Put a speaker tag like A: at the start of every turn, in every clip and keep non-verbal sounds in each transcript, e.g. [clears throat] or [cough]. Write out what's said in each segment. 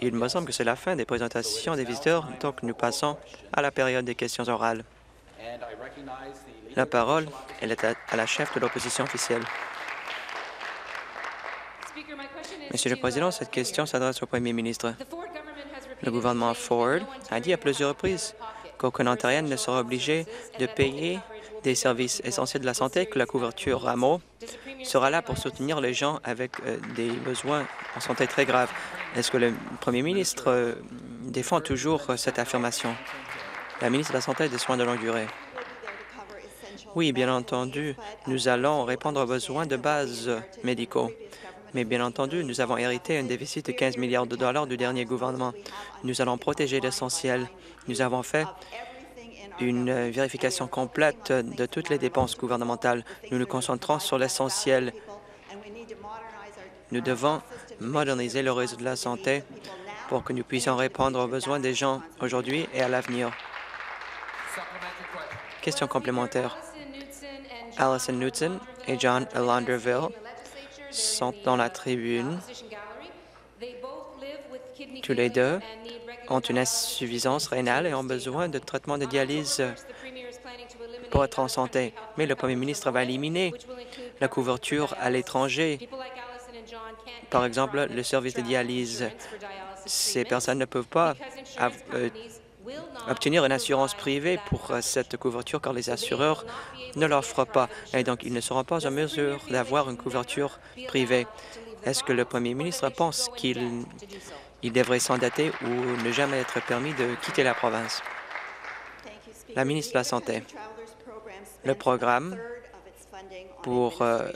A: Il me semble que c'est la fin des présentations des visiteurs, donc nous passons à la période des questions orales. La parole est à la chef de l'opposition officielle. Monsieur le Président, cette question s'adresse au Premier ministre. Le gouvernement Ford a dit à plusieurs reprises qu'aucun Ontarien ne sera obligé de payer des services essentiels de la santé, que la couverture RAMO sera là pour soutenir les gens avec euh, des besoins en santé très graves. Est-ce que le Premier ministre euh, défend toujours cette affirmation? La ministre de la Santé et des Soins de longue durée. Oui, bien entendu, nous allons répondre aux besoins de base médicaux. Mais bien entendu, nous avons hérité un déficit de 15 milliards de dollars du dernier gouvernement. Nous allons protéger l'essentiel. Nous avons fait une vérification complète de toutes les dépenses gouvernementales. Nous nous concentrons sur l'essentiel. Nous devons moderniser le réseau de la santé pour que nous puissions répondre aux besoins des gens aujourd'hui et à l'avenir. Question complémentaire. Alison Knudsen et John Launderville sont dans la tribune. Tous les deux ont une insuffisance rénale et ont besoin de traitement de dialyse pour être en santé. Mais le Premier ministre va éliminer la couverture à l'étranger. Par exemple, le service de dialyse. Ces personnes ne peuvent pas euh, obtenir une assurance privée pour cette couverture car les assureurs ne l'offrent pas et donc ils ne seront pas en mesure d'avoir une couverture privée. Est-ce que le premier ministre pense qu'il devrait s'endetter ou ne jamais être permis de quitter la province? La ministre de la Santé. Le programme pour euh,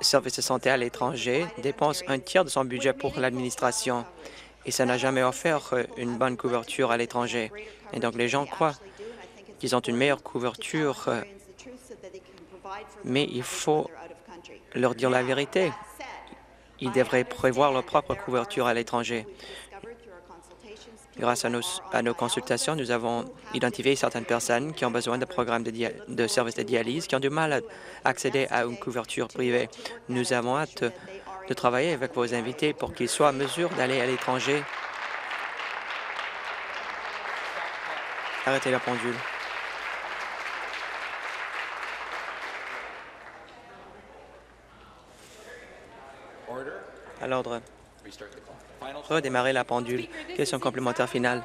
A: services de santé à l'étranger dépense un tiers de son budget pour l'administration et ça n'a jamais offert euh, une bonne couverture à l'étranger. Et donc les gens croient qu'ils ont une meilleure couverture, euh, mais il faut leur dire la vérité. Ils devraient prévoir leur propre couverture à l'étranger. Grâce à nos, à nos, consultations, nous avons identifié certaines personnes qui ont besoin de programmes de, de services de dialyse, qui ont du mal à accéder à une couverture privée. Nous avons hâte de travailler avec vos invités pour qu'ils soient en mesure d'aller à l'étranger. Arrêtez la pendule. À l'ordre. Redémarrer la pendule. Question complémentaire finale.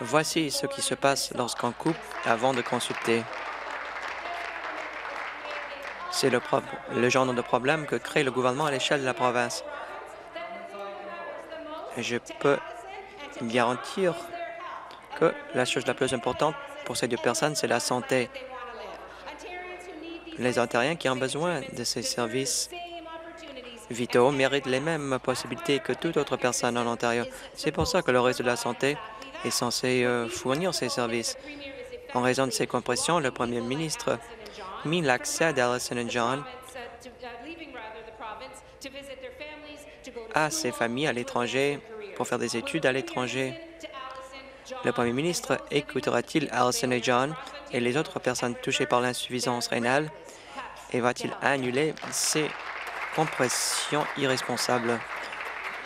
A: Voici ce qui se passe lorsqu'on coupe avant de consulter. C'est le, le, genre de problème que crée le gouvernement à l'échelle de la province. je peux garantir que la chose la plus importante pour ces deux personnes, c'est la santé. Les Ontariens qui ont besoin de ces services vitaux méritent les mêmes possibilités que toute autre personne en Ontario. C'est pour ça que le réseau de la santé est censé euh, fournir ces services. En raison de ces compressions, le premier ministre mis l'accès d'Alison et John à ses familles à l'étranger pour faire des études à l'étranger. Le premier ministre écoutera-t-il Alison et John et les autres personnes touchées par l'insuffisance rénale? Et va-t-il annuler ces compressions irresponsables?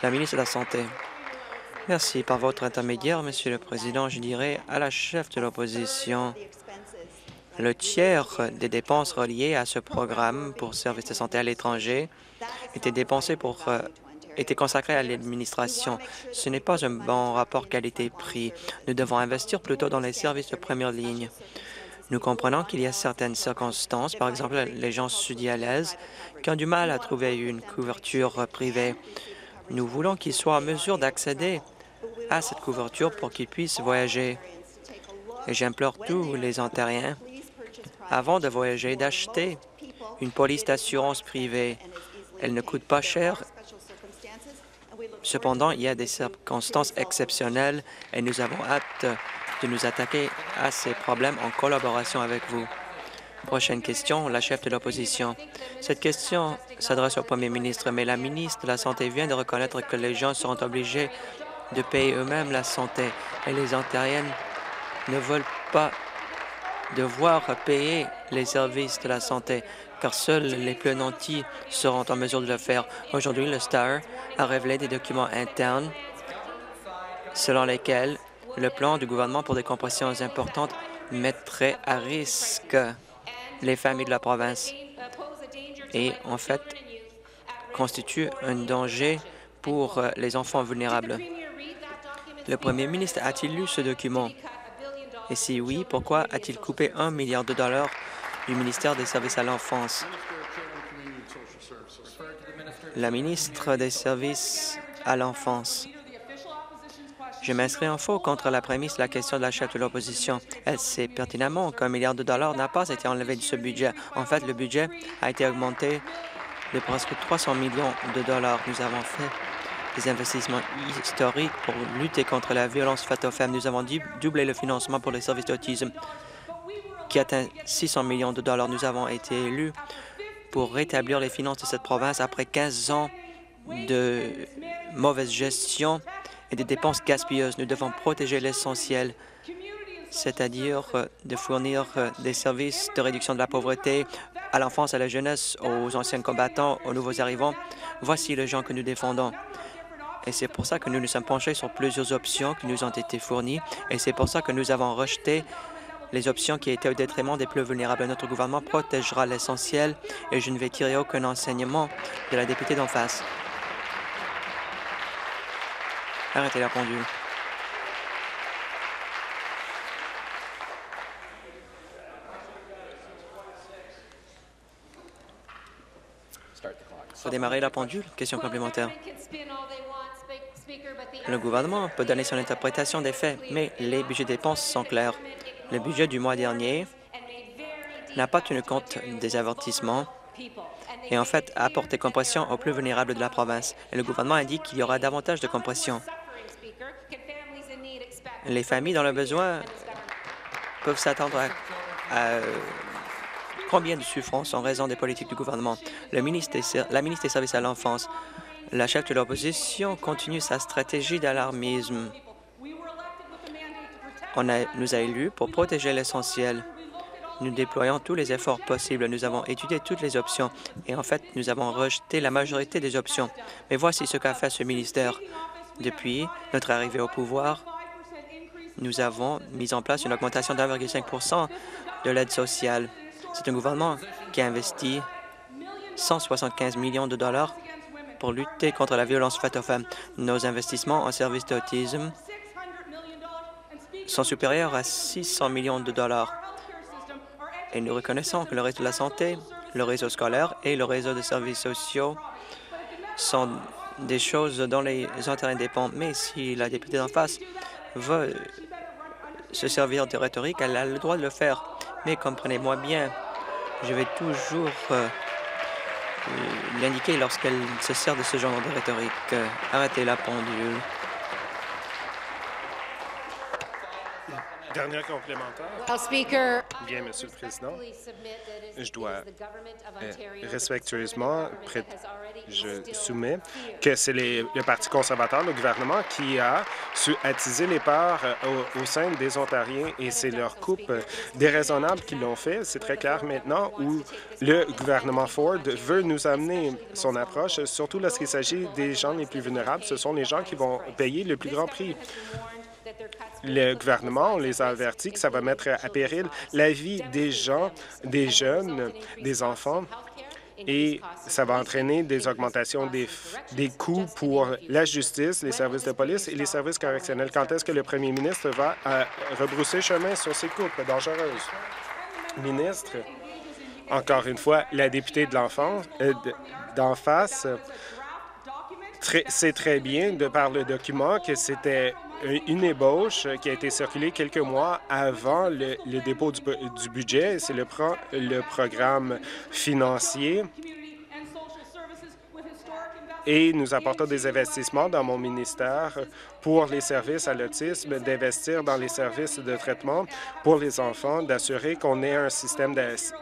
A: La ministre de la Santé. Merci. Par votre intermédiaire, Monsieur le Président, je dirais à la chef de l'opposition le tiers des dépenses reliées à ce programme pour services de santé à l'étranger était dépensé pour euh, était consacré à l'administration. Ce n'est pas un bon rapport qualité-prix. Nous devons investir plutôt dans les services de première ligne. Nous comprenons qu'il y a certaines circonstances, par exemple les gens sud-dialaises, qui ont du mal à trouver une couverture privée. Nous voulons qu'ils soient en mesure d'accéder à cette couverture pour qu'ils puissent voyager. Et j'implore tous les Ontariens avant de voyager, d'acheter une police d'assurance privée. Elle ne coûte pas cher. Cependant, il y a des circonstances exceptionnelles et nous avons hâte de nous attaquer à ces problèmes en collaboration avec vous. Prochaine question, la chef de l'opposition. Cette question s'adresse au premier ministre, mais la ministre de la Santé vient de reconnaître que les gens seront obligés de payer eux-mêmes la santé et les Ontariennes ne veulent pas devoir payer les services de la santé, car seuls les plus nantis seront en mesure de le faire. Aujourd'hui, le STAR a révélé des documents internes selon lesquels le plan du gouvernement pour des compressions importantes mettrait à risque les familles de la province et, en fait, constitue un danger pour euh, les enfants vulnérables. Le premier ministre a-t-il lu ce document? Et si oui, pourquoi a-t-il coupé un milliard de dollars du ministère des Services à l'enfance? La ministre des Services à l'enfance. Je m'inscris en faux contre la prémisse de la question de la chef de l'opposition. Elle sait pertinemment qu'un milliard de dollars n'a pas été enlevé de ce budget. En fait, le budget a été augmenté de presque 300 millions de dollars. Nous avons fait des investissements historiques pour lutter contre la violence faite aux femmes. Nous avons doublé le financement pour les services d'autisme qui atteint 600 millions de dollars. Nous avons été élus pour rétablir les finances de cette province après 15 ans de mauvaise gestion et des dépenses gaspilleuses. Nous devons protéger l'essentiel, c'est-à-dire euh, de fournir euh, des services de réduction de la pauvreté à l'enfance, à la jeunesse, aux anciens combattants, aux nouveaux arrivants. Voici les gens que nous défendons. Et c'est pour ça que nous nous sommes penchés sur plusieurs options qui nous ont été fournies. Et c'est pour ça que nous avons rejeté les options qui étaient au détriment des plus vulnérables. Notre gouvernement protégera l'essentiel et je ne vais tirer aucun enseignement de la députée d'en face. Arrêtez la pendule. Faut démarrer la pendule. Question complémentaire. Le gouvernement peut donner son interprétation des faits, mais les budgets dépenses sont clairs. Le budget du mois dernier n'a pas tenu compte des avertissements et en fait a apporté compression aux plus vulnérables de la province. Et le gouvernement indique qu'il y aura davantage de compression. Les familles dans le besoin peuvent s'attendre à, combien de souffrances en raison des politiques du gouvernement. Ministre la ministre des Services à l'enfance, la chef de l'opposition continue sa stratégie d'alarmisme. On nous a élus pour protéger l'essentiel. Nous déployons tous les efforts possibles. Nous avons étudié toutes les options et en fait, nous avons rejeté la majorité des options. Mais voici ce qu'a fait ce ministère. Depuis notre arrivée au pouvoir, nous avons mis en place une augmentation d'1,5 de l'aide sociale. C'est un gouvernement qui a investi 175 millions de dollars pour lutter contre la violence faite aux femmes. Nos investissements en services d'autisme sont supérieurs à 600 millions de dollars. Et nous reconnaissons que le réseau de la santé, le réseau scolaire et le réseau de services sociaux sont des choses dont les intérêts dépendent. Mais si la députée d'en face veut se servir de rhétorique, elle a le droit de le faire. Mais comprenez-moi bien, je vais toujours euh, l'indiquer lorsqu'elle se sert de ce genre de rhétorique. arrêtez la pendule.
B: Dernière complémentaire. Bien, Monsieur le Président, je dois euh, respectueusement, je soumets que c'est le Parti conservateur, le gouvernement, qui a su attiser les parts euh, au, sein des Ontariens et c'est leur coupe déraisonnable qui l'ont fait. C'est très clair maintenant où le gouvernement Ford veut nous amener son approche, surtout lorsqu'il s'agit des gens les plus vulnérables. Ce sont les gens qui vont payer le plus grand prix le gouvernement, les a avertis que ça va mettre à péril la vie des gens, des jeunes, des enfants et ça va entraîner des augmentations des, des coûts pour la justice, les services de police et les services correctionnels. Quand est-ce que le premier ministre va euh, rebrousser chemin sur ces coupes dangereuses? Ministre, encore une fois, la députée de l'enfance, euh, d'en face, c'est très bien de par le document que c'était une ébauche qui a été circulée quelques mois avant le, dépôt du, budget. C'est le, programme financier et nous apportons des investissements dans mon ministère pour les services à l'autisme, d'investir dans les services de traitement pour les enfants, d'assurer qu'on ait un système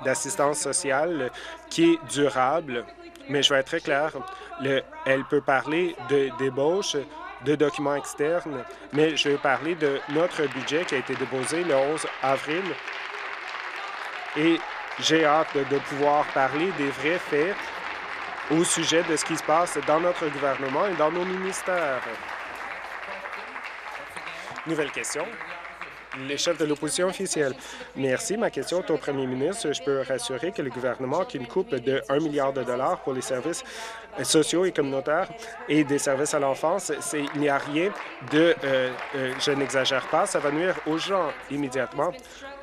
B: d'assistance sociale qui est durable. Mais je vais être très clair, le, elle peut parler débauche, de documents externes, mais je vais parler de notre budget qui a été déposé le 11 avril. Et j'ai hâte de pouvoir parler des vrais faits au sujet de ce qui se passe dans notre gouvernement et dans nos ministères. Nouvelle question les chefs de l'opposition officielle. Merci. Ma question est au premier ministre. Je peux rassurer que le gouvernement a une coupe de 1 milliard de dollars pour les services sociaux et communautaires et des services à l'enfance. Il n'y a rien de... Euh, euh, je n'exagère pas, ça va nuire aux gens immédiatement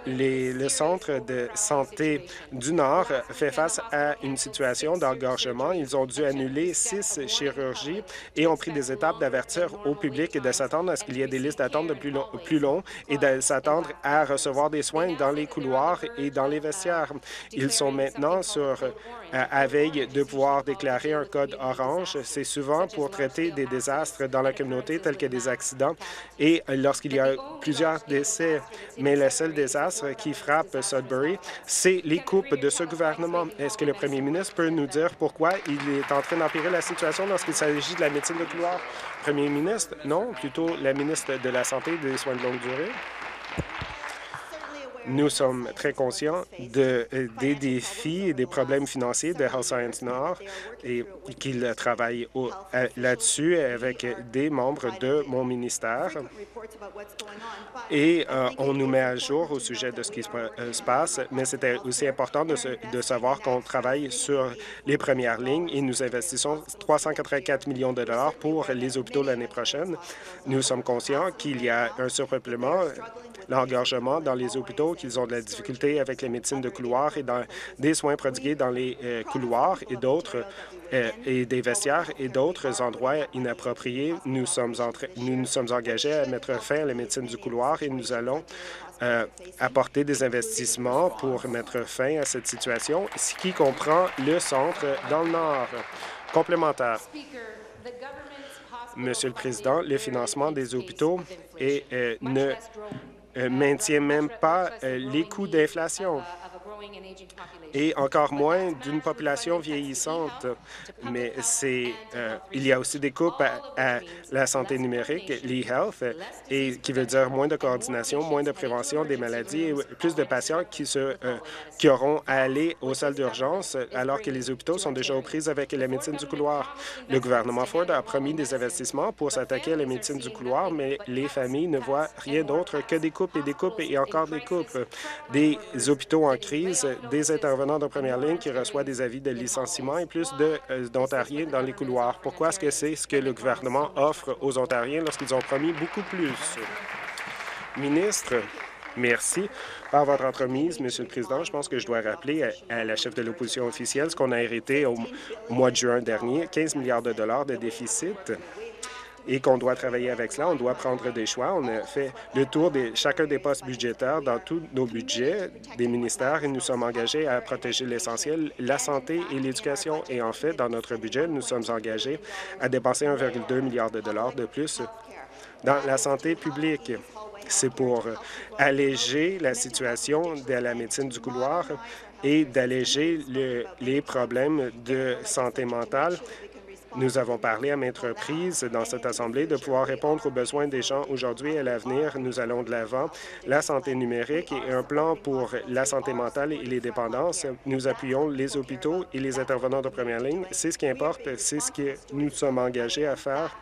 B: le centre de santé du Nord fait face à une situation d'engorgement. Ils ont dû annuler six chirurgies et ont pris des étapes d'avertir au public et de s'attendre à ce qu'il y ait des listes d'attente de plus, long, longs et de s'attendre à recevoir des soins dans les couloirs et dans les vestiaires. Ils sont maintenant sur à veille de pouvoir déclarer un code orange. C'est souvent pour traiter des désastres dans la communauté tels que des accidents et lorsqu'il y a plusieurs décès. Mais le seul désastre qui frappe Sudbury, c'est les coupes de ce gouvernement. Est-ce que le premier ministre peut nous dire pourquoi il est en train d'empirer la situation lorsqu'il s'agit de la médecine de couloir? Premier ministre? Non, plutôt la ministre de la Santé et des Soins de longue durée. Nous sommes très conscients euh, des défis et des problèmes financiers de Health Science Nord et qu'il travaille euh, là-dessus avec des membres de mon ministère. Et euh, on nous met à jour au sujet de ce qui se, passe, mais c'était aussi important de, de savoir qu'on travaille sur les premières lignes et nous investissons 384 millions de dollars pour les hôpitaux l'année prochaine. Nous sommes conscients qu'il y a un surpeuplement l'engorgement dans les hôpitaux, qu'ils ont de la difficulté avec les médecines de couloir et dans des soins prodigués dans les euh, couloirs et d'autres euh, et des vestiaires et d'autres endroits inappropriés. Nous sommes, nous nous sommes engagés à mettre fin à la médecine du couloir et nous allons euh, apporter des investissements pour mettre fin à cette situation, ce qui comprend le centre dans le Nord. Complémentaire. Monsieur le Président, le financement des hôpitaux est, ne euh, maintient même pas euh, les coûts d'inflation et encore moins d'une population vieillissante. Mais c'est, euh, il y a aussi des coupes à, la santé numérique, l'e-health, et qui veut dire moins de coordination, moins de prévention des maladies et plus de patients qui, se, euh, qui auront à aller aux salles d'urgence alors que les hôpitaux sont déjà aux prises avec la médecine du couloir. Le gouvernement Ford a promis des investissements pour s'attaquer à la médecine du couloir, mais les familles ne voient rien d'autre que des coupes et des coupes et encore des coupes. Des hôpitaux en crise, des intervenants de première ligne qui reçoit des avis de licenciement et plus euh, d'Ontariens dans les couloirs. Pourquoi est-ce que c'est ce que le gouvernement offre aux Ontariens lorsqu'ils ont promis beaucoup plus? Ministre, merci. Par votre entremise, Monsieur le Président, je pense que je dois rappeler à, la chef de l'opposition officielle ce qu'on a hérité au mois de juin dernier, 15 milliards de dollars de déficit et qu'on doit travailler avec cela. On doit prendre des choix. On a fait le tour de chacun des postes budgétaires dans tous nos budgets des ministères et nous sommes engagés à protéger l'essentiel, la santé et l'éducation. Et en fait, dans notre budget, nous sommes engagés à dépenser 1,2 milliard de dollars de plus dans la santé publique. C'est pour alléger la situation de la médecine du couloir et d'alléger les problèmes de santé mentale nous avons parlé à maintes reprises dans cette Assemblée de pouvoir répondre aux besoins des gens aujourd'hui et à l'avenir. Nous allons de l'avant. La santé numérique et un plan pour la santé mentale et les dépendances. Nous appuyons les hôpitaux et les intervenants de première ligne. C'est ce qui importe. C'est ce que nous sommes engagés à faire.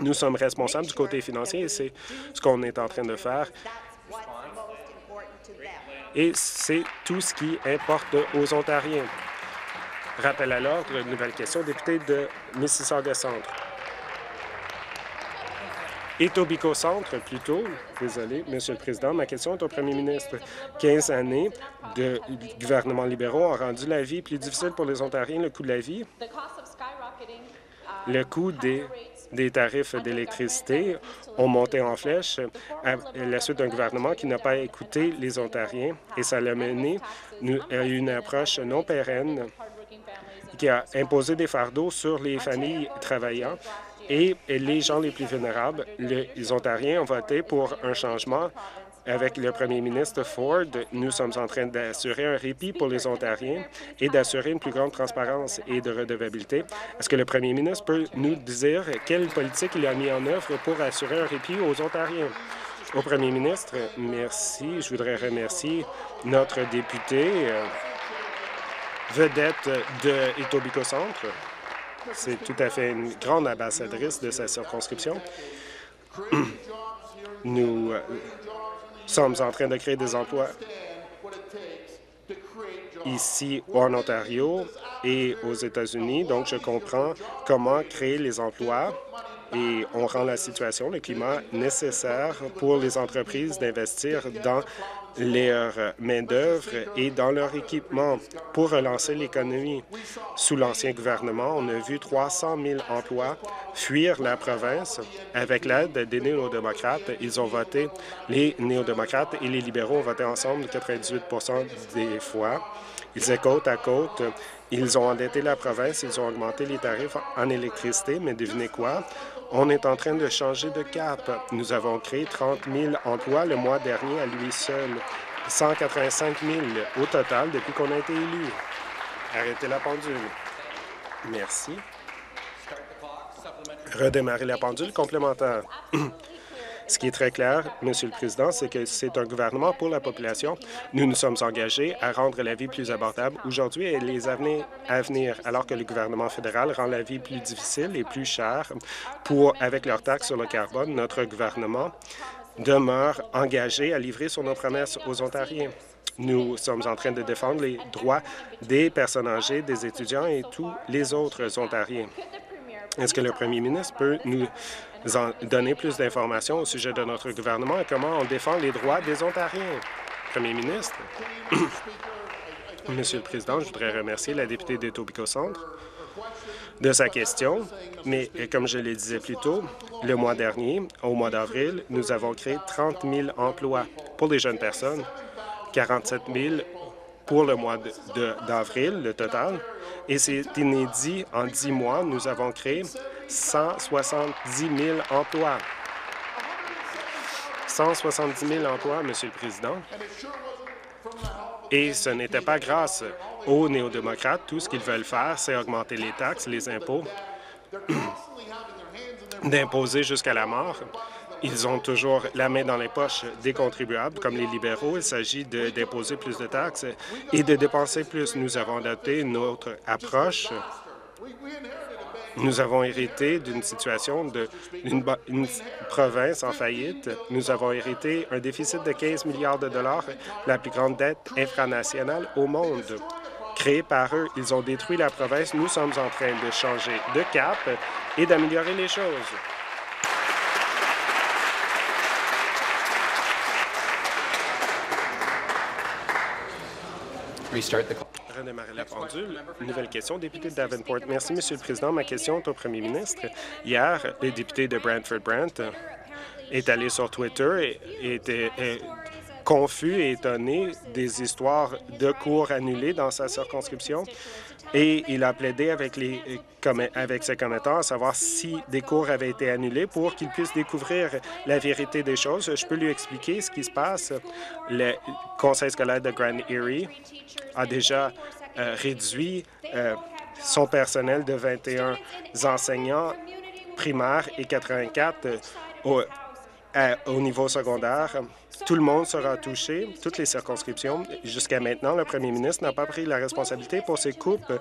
B: Nous sommes responsables du côté financier et c'est ce qu'on est en train de faire. Et c'est tout ce qui importe aux Ontariens. Rappel à l'ordre, nouvelle question, député de Mississauga Centre. Etobicoke Centre, plutôt. Désolé, Monsieur le Président. Ma question est au premier ministre. 15 années de gouvernements libéraux ont rendu la vie plus difficile pour les Ontariens, le coût de la vie. Le coût des, des tarifs d'électricité ont monté en flèche à la suite d'un gouvernement qui n'a pas écouté les Ontariens et ça l'a mené à une approche non pérenne qui a imposé des fardeaux sur les familles travaillantes et les gens les plus vulnérables. Les Ontariens ont voté pour un changement avec le premier ministre Ford, nous sommes en train d'assurer un répit pour les Ontariens et d'assurer une plus grande transparence et de redevabilité. Est-ce que le premier ministre peut nous dire quelle politique il a mis en œuvre pour assurer un répit aux Ontariens? Au premier ministre, merci. Je voudrais remercier notre député euh, vedette de Etobicoke Centre. C'est tout à fait une grande ambassadrice de sa circonscription. [clears throat] Nous euh, sommes en train de créer des emplois ici en Ontario et aux États-Unis. Donc, je comprends comment créer les emplois et on rend la situation, le climat nécessaire pour les entreprises d'investir dans leur main-d'œuvre et dans leur équipement pour relancer l'économie. Sous l'ancien gouvernement, on a vu 300 000 emplois fuir la province avec l'aide des néo-démocrates. Ils ont voté, les néo-démocrates et les libéraux ont voté ensemble 98% des fois. Ils étaient côte à côte. Ils ont endetté la province, ils ont augmenté les tarifs en électricité, mais devinez quoi? On est en train de changer de cap. Nous avons créé 30 000 emplois le mois dernier à lui seul, 185 000 au total depuis qu'on a été élu. Arrêtez la pendule. Merci. Redémarrer la pendule complémentaire. [clears throat] Ce qui est très clair, Monsieur le Président, c'est que c'est un gouvernement pour la population. Nous nous sommes engagés à rendre la vie plus abordable aujourd'hui et les années à venir, alors que le gouvernement fédéral rend la vie plus difficile et plus chère pour, avec leurs taxes sur le carbone, notre gouvernement demeure engagé à livrer sur nos promesses aux Ontariens. Nous sommes en train de défendre les droits des personnes âgées, des étudiants et tous les autres Ontariens. Est-ce que le premier ministre peut nous donner plus d'informations au sujet de notre gouvernement et comment on défend les droits des Ontariens? Premier ministre. Monsieur le Président, je voudrais remercier la députée d'Etobicoke Centre de sa question, mais comme je le disais plus tôt, le mois dernier, au mois d'avril, nous avons créé 30 000 emplois pour les jeunes personnes, 47 000 pour le mois d'avril, le total, et c'est inédit. En dix mois, nous avons créé 170 000 emplois. 170 000 emplois, Monsieur le Président. Et ce n'était pas grâce aux néo-démocrates. Tout ce qu'ils veulent faire, c'est augmenter les taxes, les impôts, [clears throat] d'imposer jusqu'à la mort. Ils ont toujours la main dans les poches des contribuables, comme les libéraux. Il s'agit de déposer plus de taxes et de dépenser plus. Nous avons adopté notre approche nous avons hérité d'une situation d'une province en faillite. Nous avons hérité un déficit de 15 milliards de dollars, la plus grande dette infranationale au monde. Créée par eux, ils ont détruit la province. Nous sommes en train de changer de cap et d'améliorer les choses. Redémarrer la pendule. Nouvelle question, député de Davenport. Merci, Monsieur le Président. Ma question est au premier ministre. Hier, le député de Brantford-Brant est allé sur Twitter et était confus et étonné des histoires de cours annulés dans sa circonscription et il a plaidé avec, les, avec ses commettants à savoir si des cours avaient été annulés pour qu'il puisse découvrir la vérité des choses. Je peux lui expliquer ce qui se passe. Le conseil scolaire de Grand Erie a déjà euh, réduit euh, son personnel de 21 enseignants primaires et 84 euh, au niveau secondaire. Tout le monde sera touché, toutes les circonscriptions. Jusqu'à maintenant, le premier ministre n'a pas pris la responsabilité pour ces coupes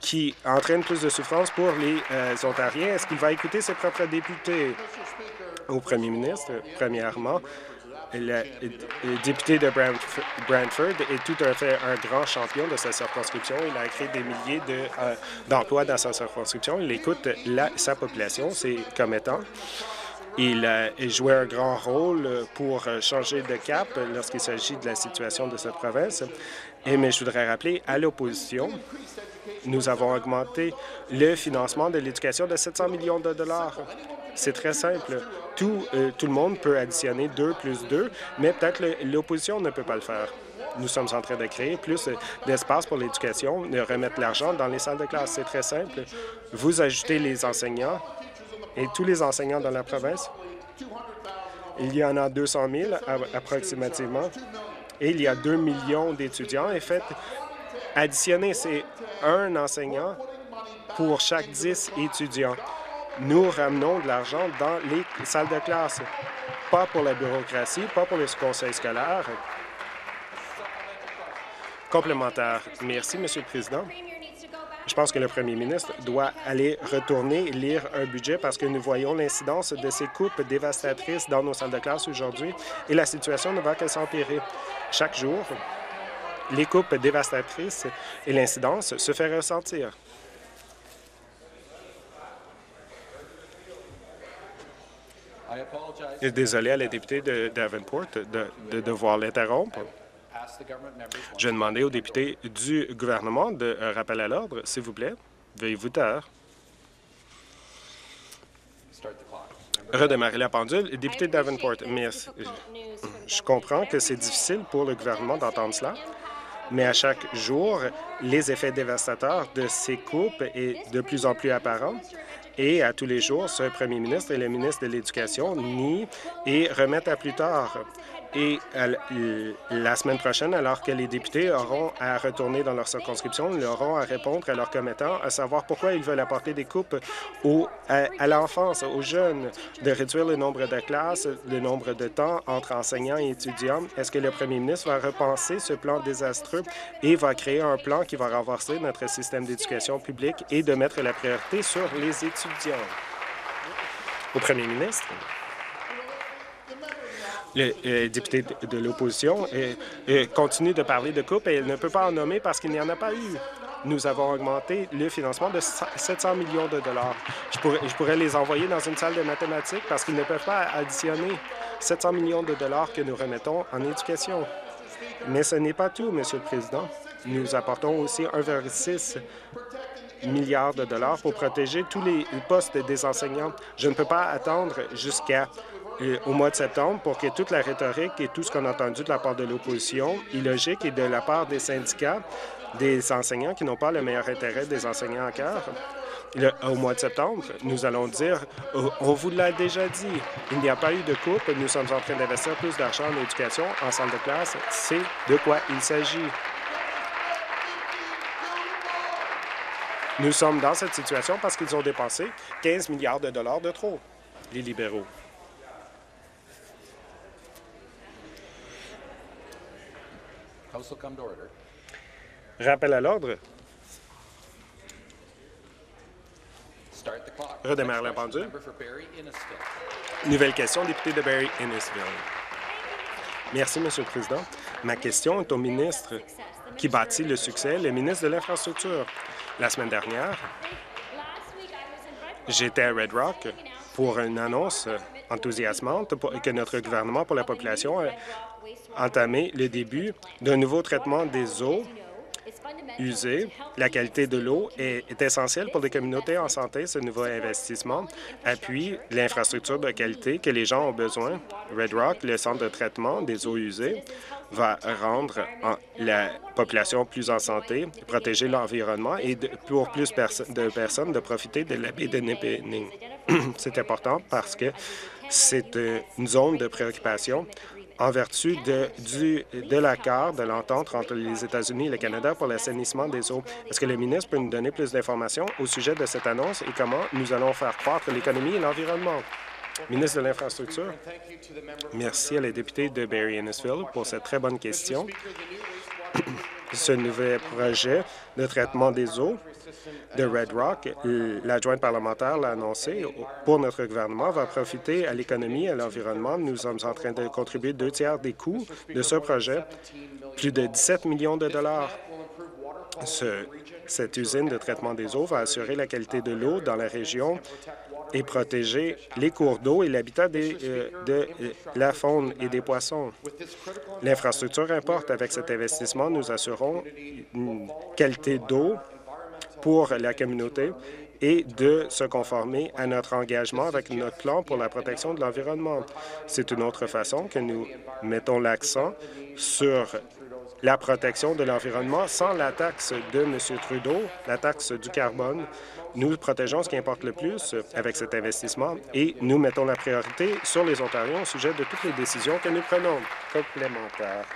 B: qui entraînent plus de souffrance pour les Ontariens. Est-ce qu'il va écouter ses propres députés? Au premier ministre, premièrement, le, député de Brantford est tout à fait un grand champion de sa circonscription. Il a créé des milliers euh, d'emplois dans sa circonscription. Il écoute sa population, ses commettants. Il a joué un grand rôle pour changer de cap lorsqu'il s'agit de la situation de cette province. Et, mais je voudrais rappeler, à l'opposition, nous avons augmenté le financement de l'éducation de 700 millions de dollars. C'est très simple. Tout, euh, tout le monde peut additionner 2 plus 2, mais peut-être l'opposition ne peut pas le faire. Nous sommes en train de créer plus d'espace pour l'éducation, de remettre l'argent dans les salles de classe. C'est très simple. Vous ajoutez les enseignants et tous les enseignants dans la province. Il y en a 200 000 approximativement et il y a 2 millions d'étudiants. Et fait, additionner, c'est un enseignant pour chaque 10 étudiants. Nous ramenons de l'argent dans les salles de classe pas pour la bureaucratie, pas pour les conseils scolaires. Complémentaire. Merci, Monsieur le Président. Je pense que le premier ministre doit aller retourner lire un budget parce que nous voyons l'incidence de ces coupes dévastatrices dans nos salles de classe aujourd'hui et la situation ne va que s'empirer. Chaque jour, les coupes dévastatrices et l'incidence se font ressentir. Désolé à la députée de Davenport de, devoir l'interrompre. Je vais demander aux députés du gouvernement de euh, rappeler à l'ordre, s'il vous plaît. Veuillez vous taire. Redémarrer la pendule. Député de Davenport, merci. Je comprends que c'est difficile pour le gouvernement d'entendre cela, mais à chaque jour, les effets dévastateurs de ces coupes est de plus en plus apparents. Et à tous les jours, ce premier ministre et le ministre de l'Éducation nient et remettent à plus tard. Et la semaine prochaine, alors que les députés auront à retourner dans leur circonscription, ils auront à répondre à leurs commettants, à savoir pourquoi ils veulent apporter des coupes à, l'enfance, aux jeunes, de réduire le nombre de classes, le nombre de temps entre enseignants et étudiants. Est-ce que le premier ministre va repenser ce plan désastreux et va créer un plan qui va renforcer notre système d'éducation publique et de mettre la priorité sur les étudiants? Au premier ministre le député de l'opposition continue de parler de coupe et elle ne peut pas en nommer parce qu'il n'y en a pas eu. Nous avons augmenté le financement de 700 millions de dollars. Je pourrais, je pourrais les envoyer dans une salle de mathématiques parce qu'ils ne peuvent pas additionner 700 millions de dollars que nous remettons en éducation. Mais ce n'est pas tout, Monsieur le Président. Nous apportons aussi 1,6 milliard de dollars pour protéger tous les postes des enseignants. Je ne peux pas attendre jusqu'à au mois de septembre pour que toute la rhétorique et tout ce qu'on a entendu de la part de l'opposition, illogique, et de la part des syndicats, des enseignants qui n'ont pas le meilleur intérêt des enseignants en cœur, au mois de septembre, nous allons dire oh, on vous l'a déjà dit, il n'y a pas eu de coupe, nous sommes en train d'investir plus d'argent en éducation, en salle de classe, c'est de quoi il s'agit. Nous sommes dans cette situation parce qu'ils ont dépensé 15 milliards de dollars de trop, les libéraux. Rappel à l'ordre. Redémarre la pendule. Nouvelle question, député de Barry-Innisville. Merci, Monsieur le Président. Ma question est au ministre qui bâtit le succès, le ministre de l'Infrastructure. La semaine dernière, j'étais à Red Rock pour une annonce enthousiasmante que notre gouvernement pour la population entamer le début d'un nouveau traitement des eaux usées. La qualité de l'eau est, essentielle pour les communautés en santé. Ce nouveau investissement appuie l'infrastructure de qualité que les gens ont besoin. Red Rock, le centre de traitement des eaux usées, va rendre la population plus en santé, protéger l'environnement et pour plus de personnes de profiter de la baie de Nippening. [clears throat] C'est important parce que c'est euh, une zone de préoccupation en vertu de, du, de l'accord de l'entente entre les États-Unis et le Canada pour l'assainissement des eaux. Est-ce que le ministre peut nous donner plus d'informations au sujet de cette annonce et comment nous allons faire croître l'économie et l'environnement? Ministre de l'Infrastructure, merci à la députée de Barry-Innisville pour cette très bonne question. Ce nouvel projet de traitement des eaux de Red Rock, l'adjointe parlementaire l'a annoncé, pour notre gouvernement, va profiter à l'économie et à l'environnement. Nous sommes en train de contribuer deux tiers des coûts de ce projet, plus de 17 millions de dollars. cette usine de traitement des eaux va assurer la qualité de l'eau dans la région et protéger les cours d'eau et l'habitat euh, de euh, la faune et des poissons. L'infrastructure importe. Avec cet investissement, nous assurons une qualité d'eau pour la communauté et de se conformer à notre engagement avec notre plan pour la protection de l'environnement. C'est une autre façon que nous mettons l'accent sur la protection de l'environnement sans la taxe de M. Trudeau, la taxe du carbone. Nous protégeons ce qui importe le plus avec cet investissement et nous mettons la priorité sur les Ontariens au sujet de toutes les décisions que nous prenons. Complémentaires.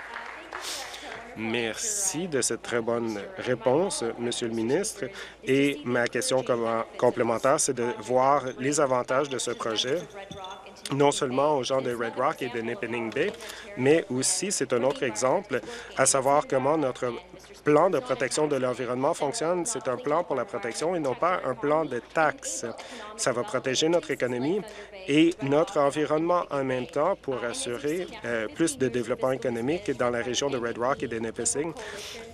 B: Merci de cette très bonne réponse, Monsieur le ministre. Et ma question complémentaire, c'est de voir les avantages de ce projet non seulement aux gens de Red Rock et de Nippening Bay, mais aussi c'est un autre exemple à savoir comment notre plan de protection de l'environnement fonctionne. C'est un plan pour la protection et non pas un plan de taxes. Ça va protéger notre économie et notre environnement en même temps pour assurer euh, plus de développement économique dans la région de Red Rock et de Nipissing.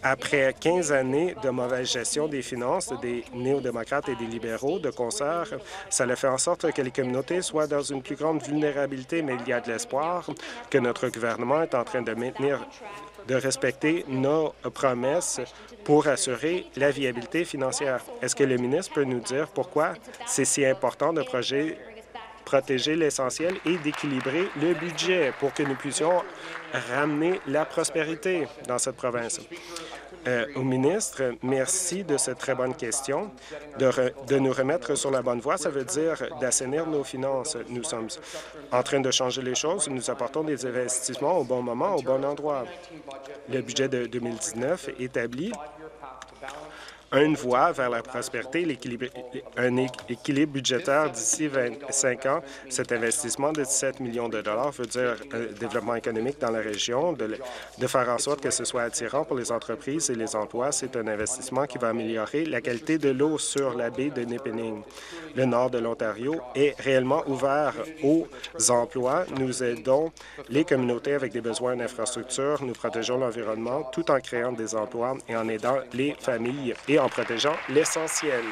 B: Après 15 années de mauvaise gestion des finances des néo-démocrates et des libéraux de concert, ça a fait en sorte que les communautés soient dans une plus grande vulnérabilité, mais il y a de l'espoir que notre gouvernement est en train de maintenir de respecter nos promesses pour assurer la viabilité financière. Est-ce que le ministre peut nous dire pourquoi c'est si important de protéger l'essentiel et d'équilibrer le budget pour que nous puissions ramener la prospérité dans cette province? Euh, au ministre, merci de cette très bonne question. De, nous remettre sur la bonne voie, ça veut dire d'assainir nos finances. Nous sommes en train de changer les choses. Nous apportons des investissements au bon moment, au bon endroit. Le budget de 2019 établit une voie vers la prospérité, un équilibre budgétaire d'ici 25 ans. Cet investissement de 17 millions de dollars veut dire euh, développement économique dans la région, de, de faire en sorte que ce soit attirant pour les entreprises et les emplois. C'est un investissement qui va améliorer la qualité de l'eau sur la baie de Nippening. Le nord de l'Ontario est réellement ouvert aux emplois. Nous aidons les communautés avec des besoins d'infrastructures. Nous protégeons l'environnement tout en créant des emplois et en aidant les familles et en protégeant l'essentiel.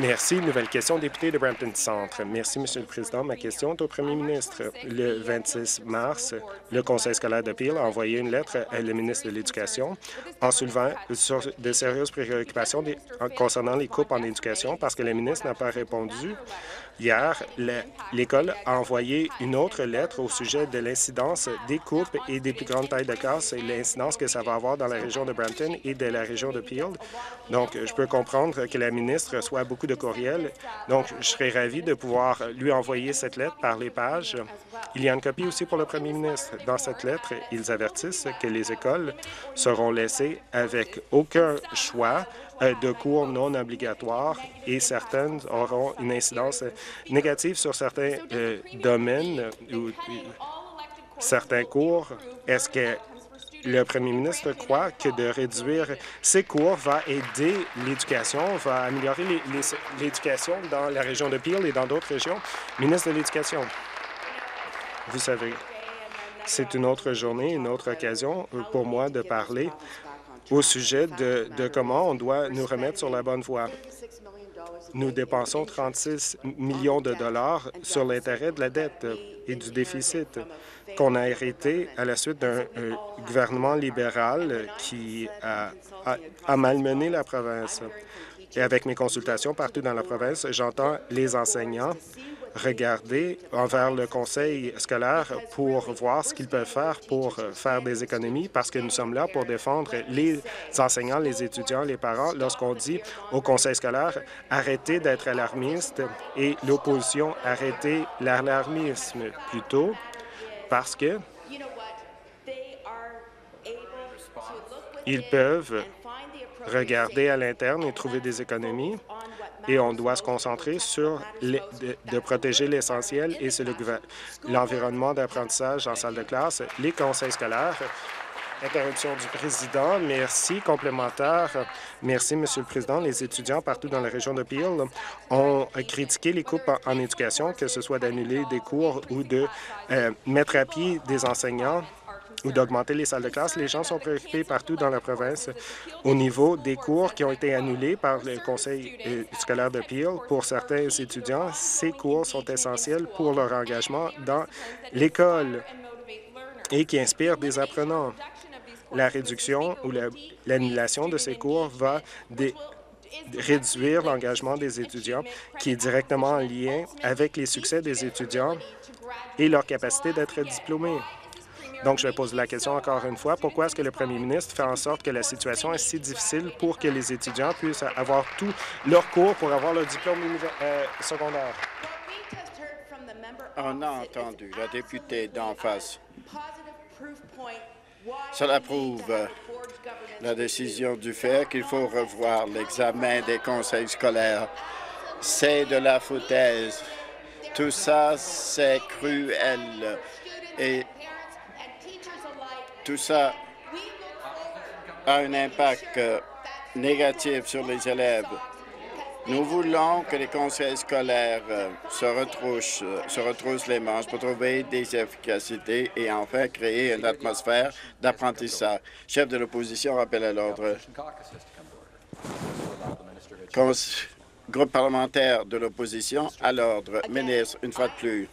B: Merci. Nouvelle question, député de Brampton Centre. Merci, Monsieur le Président. Ma question est au Premier ministre. Le 26 mars, le Conseil scolaire de Peel a envoyé une lettre à la ministre de l'Éducation en soulevant de sérieuses préoccupations concernant les coupes en éducation parce que la ministre n'a pas répondu Hier, l'école a envoyé une autre lettre au sujet de l'incidence des coupes et des plus grandes tailles de classe et l'incidence que ça va avoir dans la région de Brampton et de la région de Peel. Donc, je peux comprendre que la ministre reçoit beaucoup de courriels. Donc, je serais ravi de pouvoir lui envoyer cette lettre par les pages. Il y a une copie aussi pour le premier ministre. Dans cette lettre, ils avertissent que les écoles seront laissées avec aucun choix euh, de cours non obligatoires et certaines auront une incidence négative sur certains euh, domaines ou certains cours. Est-ce que le premier ministre croit que de réduire ces cours va aider l'éducation, va améliorer l'éducation dans la région de Peel et dans d'autres régions? Ministre de l'Éducation, vous savez, c'est une autre journée, une autre occasion pour moi de parler au sujet de, comment on doit nous remettre sur la bonne voie. Nous dépensons 36 millions de dollars sur l'intérêt de la dette et du déficit qu'on a hérité à la suite d'un gouvernement libéral qui a, a malmené la province. Et avec mes consultations partout dans la province, j'entends les enseignants regarder envers le conseil scolaire pour voir ce qu'ils peuvent faire pour faire des économies parce que nous sommes là pour défendre les enseignants, les étudiants, les parents lorsqu'on dit au conseil scolaire arrêtez d'être alarmiste et l'opposition arrêtez l'alarmisme plutôt parce que ils peuvent regarder à l'interne et trouver des économies et on doit se concentrer sur de, protéger l'essentiel et c'est l'environnement d'apprentissage en salle de classe, les conseils scolaires. Interruption du président. Merci. Complémentaire. Merci, Monsieur le Président. Les étudiants partout dans la région de Peel ont critiqué les coupes en, éducation, que ce soit d'annuler des cours ou de euh, mettre à pied des enseignants ou d'augmenter les salles de classe. Les gens sont préoccupés partout dans la province au niveau des cours qui ont été annulés par le Conseil euh, scolaire de Peel. Pour certains étudiants, ces cours sont essentiels pour leur engagement dans l'école et qui inspirent des apprenants. La réduction ou l'annulation de ces cours va réduire l'engagement des étudiants qui est directement en lien avec les succès des étudiants et leur capacité d'être diplômés. Donc, je vais poser la question encore une fois. Pourquoi est-ce que le premier ministre fait en sorte que la situation est si difficile pour que les étudiants puissent avoir tous leurs cours pour avoir leur diplôme euh, secondaire?
C: On a entendu la députée d'en face Cela prouve la décision du fait qu'il faut revoir l'examen des conseils scolaires. C'est de la foutaise. Tout ça, c'est cruel. Et tout ça a un impact négatif sur les élèves. Nous voulons que les conseils scolaires euh, se retroussent, euh, se retroussent les manches pour trouver des efficacités et enfin créer une atmosphère d'apprentissage. Chef de l'opposition, rappelle à l'ordre. Groupe parlementaire de l'opposition, à l'ordre. Ministre, une fois de plus.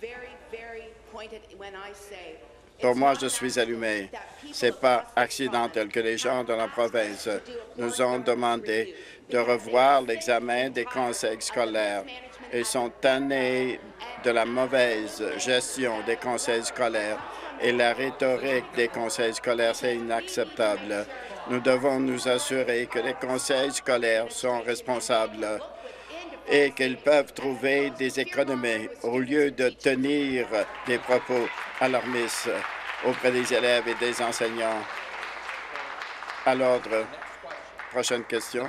C: Pour moi, je suis allumé. Ce n'est pas accidentel que les gens de la province nous ont demandé de revoir l'examen des conseils scolaires. Ils sont tannés de la mauvaise gestion des conseils scolaires et la rhétorique des conseils scolaires, c'est inacceptable. Nous devons nous assurer que les conseils scolaires sont responsables et qu'ils peuvent trouver des économies au lieu de tenir des propos alarmistes auprès des élèves et des enseignants. À l'ordre. Prochaine question.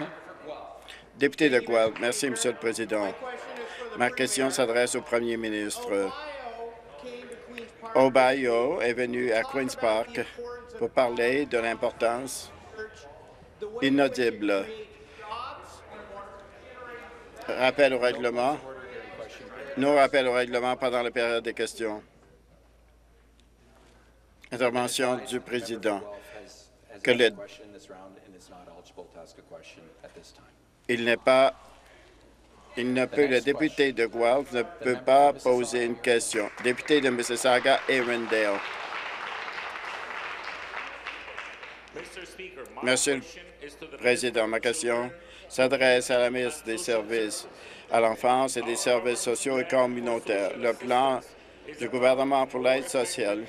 C: Député de Guelph. Merci, Monsieur le Président. Ma question s'adresse au Premier ministre. Ohio est venu à Queen's Park pour parler de l'importance inaudible. Rappel au règlement. Nos rappels au règlement pendant la période des questions. Intervention du président. Que le il n'est pas il ne peut, le député de Guelph ne peut pas poser une question. Député de Mississauga, Arendale. Monsieur le Président, ma question s'adresse à la ministre des Services à l'enfance et des services sociaux et communautaires. Le plan du gouvernement pour l'aide sociale,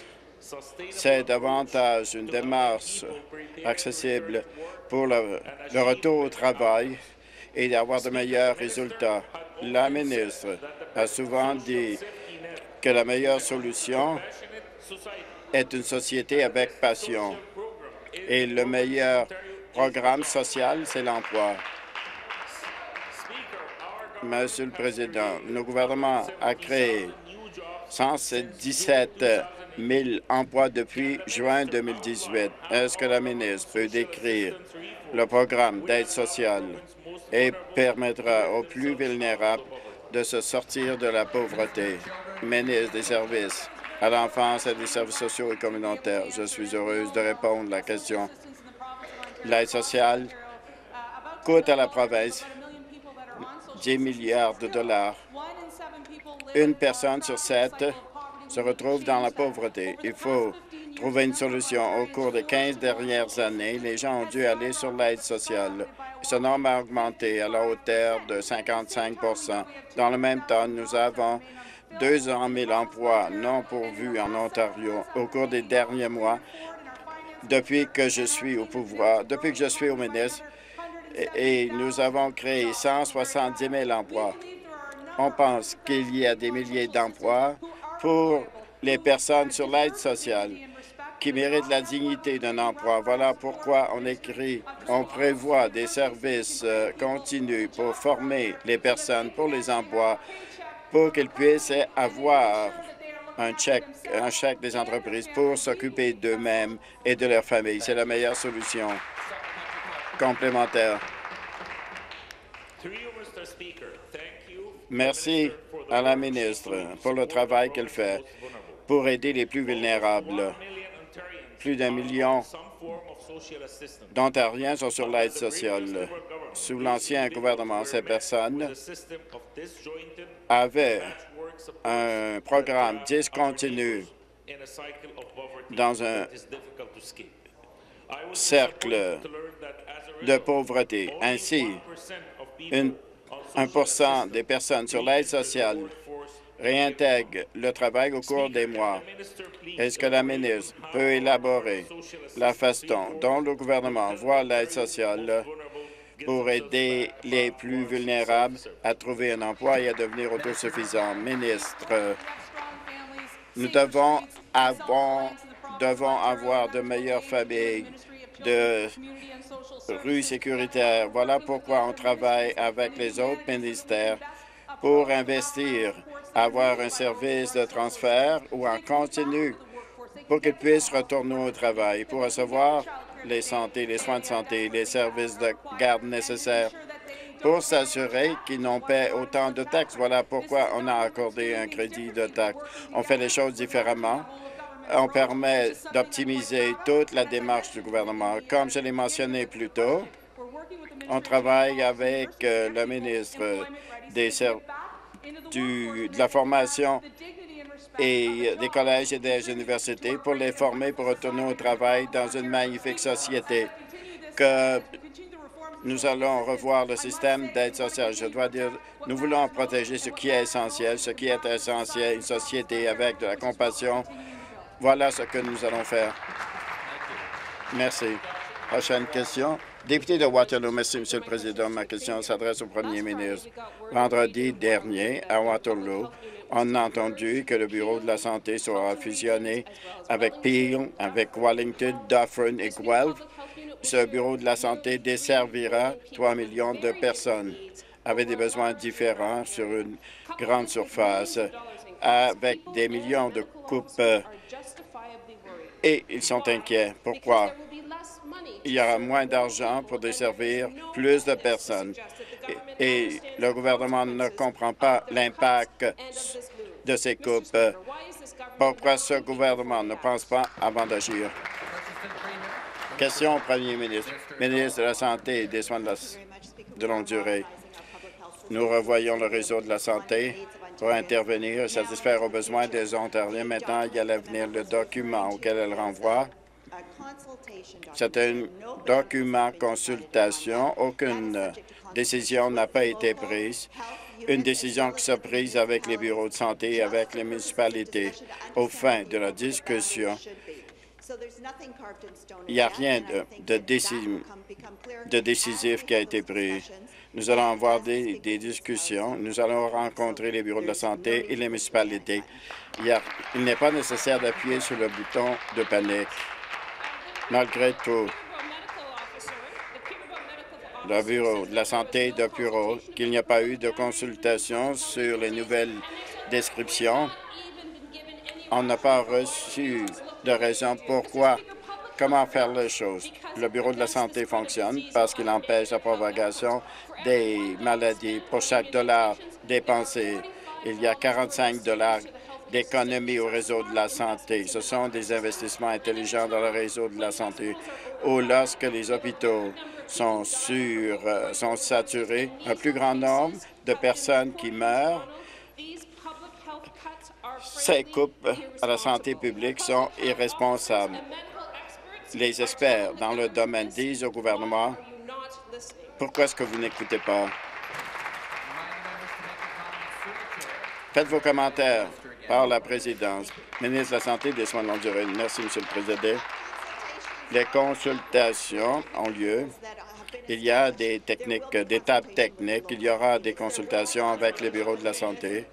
C: c'est davantage une démarche accessible pour le retour au travail et d'avoir de meilleurs résultats. La ministre a souvent dit que la meilleure solution est une société avec passion et le meilleur programme social, c'est l'emploi. Monsieur le Président, le gouvernement a créé 117 000 emplois depuis juin 2018. Est-ce que la ministre peut décrire le programme d'aide sociale et permettra aux plus vulnérables de se sortir de la pauvreté? Ministre des services à l'enfance et des services sociaux et communautaires, je suis heureuse de répondre à la question. L'aide sociale coûte à la province 10 milliards de dollars. Une personne sur sept se retrouve dans la pauvreté. Il faut trouver une solution. Au cours des 15 dernières années, les gens ont dû aller sur l'aide sociale. Ce nombre a augmenté à la hauteur de 55% Dans le même temps, nous avons 200 000 emplois non pourvus en Ontario au cours des derniers mois depuis que je suis au pouvoir, depuis que je suis au ministre, et nous avons créé 170 000 emplois. On pense qu'il y a des milliers d'emplois pour les personnes sur l'aide sociale qui méritent la dignité d'un emploi. Voilà pourquoi on écrit, on prévoit des services euh, continus pour former les personnes pour les emplois, pour qu'ils puissent avoir un chèque, un chèque des entreprises pour s'occuper d'eux-mêmes et de leur famille. C'est la meilleure solution complémentaire. Merci à la ministre pour le travail qu'elle fait pour aider les plus vulnérables. Plus d'un million d'Ontariens sont sur l'aide sociale. Sous l'ancien gouvernement, ces personnes avaient un programme discontinu dans un cercle de pauvreté. Ainsi, un 1% des personnes sur l'aide sociale réintègre le travail au cours des mois. Est-ce que la ministre peut élaborer la façon dont le gouvernement voit l'aide sociale pour aider les plus vulnérables à trouver un emploi et à devenir autosuffisants? Ministre, nous devons avoir devons avoir de meilleures familles, de rues sécuritaires. Voilà pourquoi on travaille avec les autres ministères pour investir, avoir un service de transfert ou en continu pour qu'ils puissent retourner au travail, pour recevoir les santé, les soins de santé, les services de garde nécessaires pour s'assurer qu'ils n'ont pas autant de taxes. Voilà pourquoi on a accordé un crédit de taxes. On fait les choses différemment. On permet d'optimiser toute la démarche du gouvernement. Comme je l'ai mentionné plus tôt, on travaille avec euh, le ministre des de la formation et des collèges et des universités pour les former pour retourner au travail dans une magnifique société. Que nous allons revoir le système d'aide sociale. Je dois dire, nous voulons protéger ce qui est essentiel, ce qui est essentiel, une société avec de la compassion. Voilà ce que nous allons faire. Merci. Prochaine question. Député de Waterloo, merci, Monsieur le Président. Ma question s'adresse au Premier ministre. Vendredi dernier, à Waterloo, on a entendu que le Bureau de la santé sera fusionné avec Peel, avec Wellington, Dufferin et Guelph. Ce Bureau de la santé desservira 3 millions de personnes avec des besoins différents sur une grande surface, avec des millions de coupes. Et ils sont inquiets. Pourquoi? Il y aura moins d'argent pour desservir plus de personnes et le gouvernement ne comprend pas l'impact de ces coupes. Pourquoi ce gouvernement ne pense pas avant d'agir? Question au premier ministre. Ministre de la Santé et des soins de, longue durée. Nous revoyons le réseau de la santé pour intervenir et satisfaire aux besoins des Ontariens. Maintenant, il y a l'avenir, le document auquel elle renvoie. C'est un document consultation. Aucune décision n'a pas été prise. Une décision qui s'est prise avec les bureaux de santé et avec les municipalités. Au fin de la discussion, il n'y a rien de, décisif qui a été pris. Nous allons avoir des, discussions. Nous allons rencontrer les bureaux de la santé et les municipalités. Il, il n'est pas nécessaire d'appuyer sur le bouton de panique. Malgré tout, le Bureau de la santé de Bureau qu'il n'y a pas eu de consultation sur les nouvelles descriptions. On n'a pas reçu de raison pourquoi, comment faire les choses. Le Bureau de la santé fonctionne parce qu'il empêche la propagation des maladies. Pour chaque dollar dépensé, il y a 45 dollars d'économie au réseau de la santé. Ce sont des investissements intelligents dans le réseau de la santé ou lorsque les hôpitaux sont, sur, euh, sont saturés, un plus grand nombre de personnes qui meurent. Ces coupes à la santé publique sont irresponsables. Les experts dans le domaine disent au gouvernement, pourquoi est-ce que vous n'écoutez pas? Faites vos commentaires par la présidence. Ministre de la Santé et des Soins de longue durée. Merci, Monsieur le Président. Les consultations ont lieu. Il y a des techniques, des tables techniques. Il y aura des consultations avec les bureaux de la santé,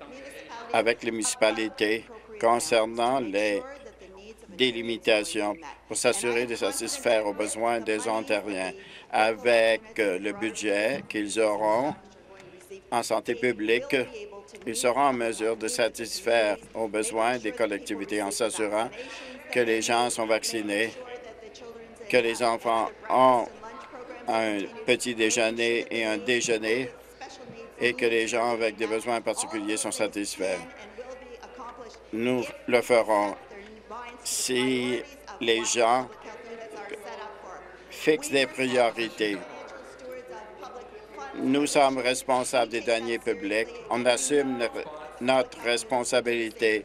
C: avec les municipalités concernant les délimitations pour s'assurer de satisfaire aux besoins des Ontariens avec le budget qu'ils auront en santé publique. Ils seront en mesure de satisfaire aux besoins des collectivités en s'assurant que les gens sont vaccinés que les enfants ont un petit déjeuner et un déjeuner et que les gens avec des besoins particuliers sont satisfaits. Nous le ferons si les gens fixent des priorités. Nous sommes responsables des deniers publics. On assume notre responsabilité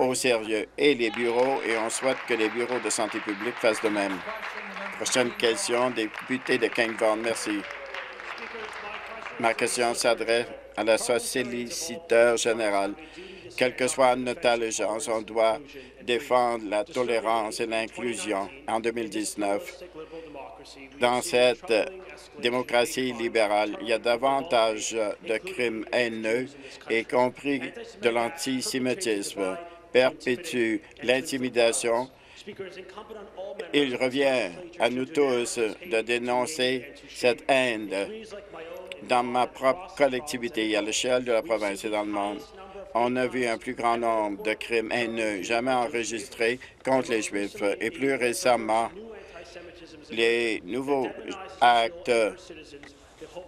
C: au sérieux et les bureaux et on souhaite que les bureaux de santé publique fassent de même. Prochaine question, député de Vaughan. Merci. Ma question s'adresse à la solliciteur générale. Quelle que soit notre allégeance, on doit défendre la tolérance et l'inclusion. En 2019, dans cette démocratie libérale, il y a davantage de crimes haineux, y compris de l'antisémitisme perpétue l'intimidation Il revient à nous tous de dénoncer cette haine dans ma propre collectivité à l'échelle de la province et dans le monde. On a vu un plus grand nombre de crimes haineux jamais enregistrés contre les Juifs et plus récemment, les nouveaux actes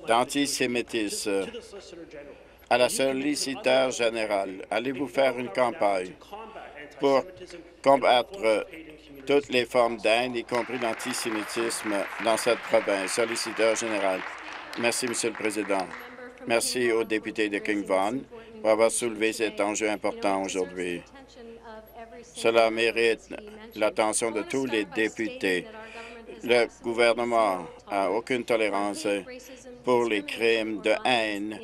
C: d'antisémitisme à la solliciteur générale. Allez-vous faire une campagne pour combattre toutes les formes d'haine, y compris l'antisémitisme dans cette province? Solliciteur général. Merci, Monsieur le Président. Merci au député de King Vaughan pour avoir soulevé cet enjeu important aujourd'hui. Cela mérite l'attention de tous les députés. Le gouvernement n'a aucune tolérance pour les crimes de haine,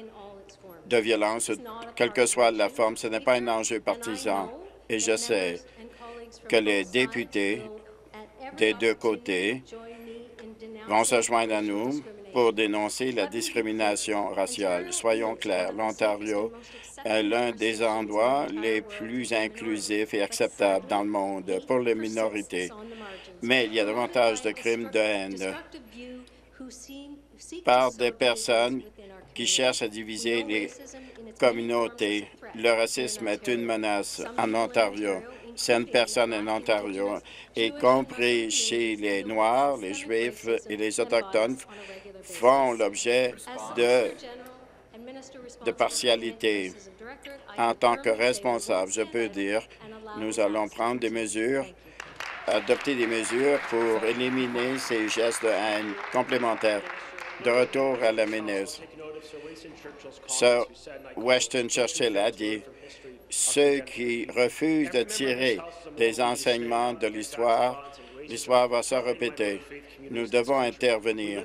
C: de violence, quelle que soit la forme. Ce n'est pas un enjeu partisan. Et je sais que les députés des deux côtés vont se joindre à nous pour dénoncer la discrimination raciale. Soyons clairs, l'Ontario est l'un des endroits les plus inclusifs et acceptables dans le monde pour les minorités. Mais il y a davantage de crimes de haine par des personnes qui cherchent à diviser les communautés. Le racisme est une menace en Ontario. Certaines personnes en Ontario, y compris chez les Noirs, les Juifs et les Autochtones, font l'objet de, de partialité. En tant que responsable, je peux dire, nous allons prendre des mesures, adopter des mesures pour éliminer ces gestes de haine complémentaires. De retour à la ministre, Sir Weston Churchill a dit ceux qui refusent de tirer des enseignements de l'histoire, l'histoire va se répéter. Nous devons intervenir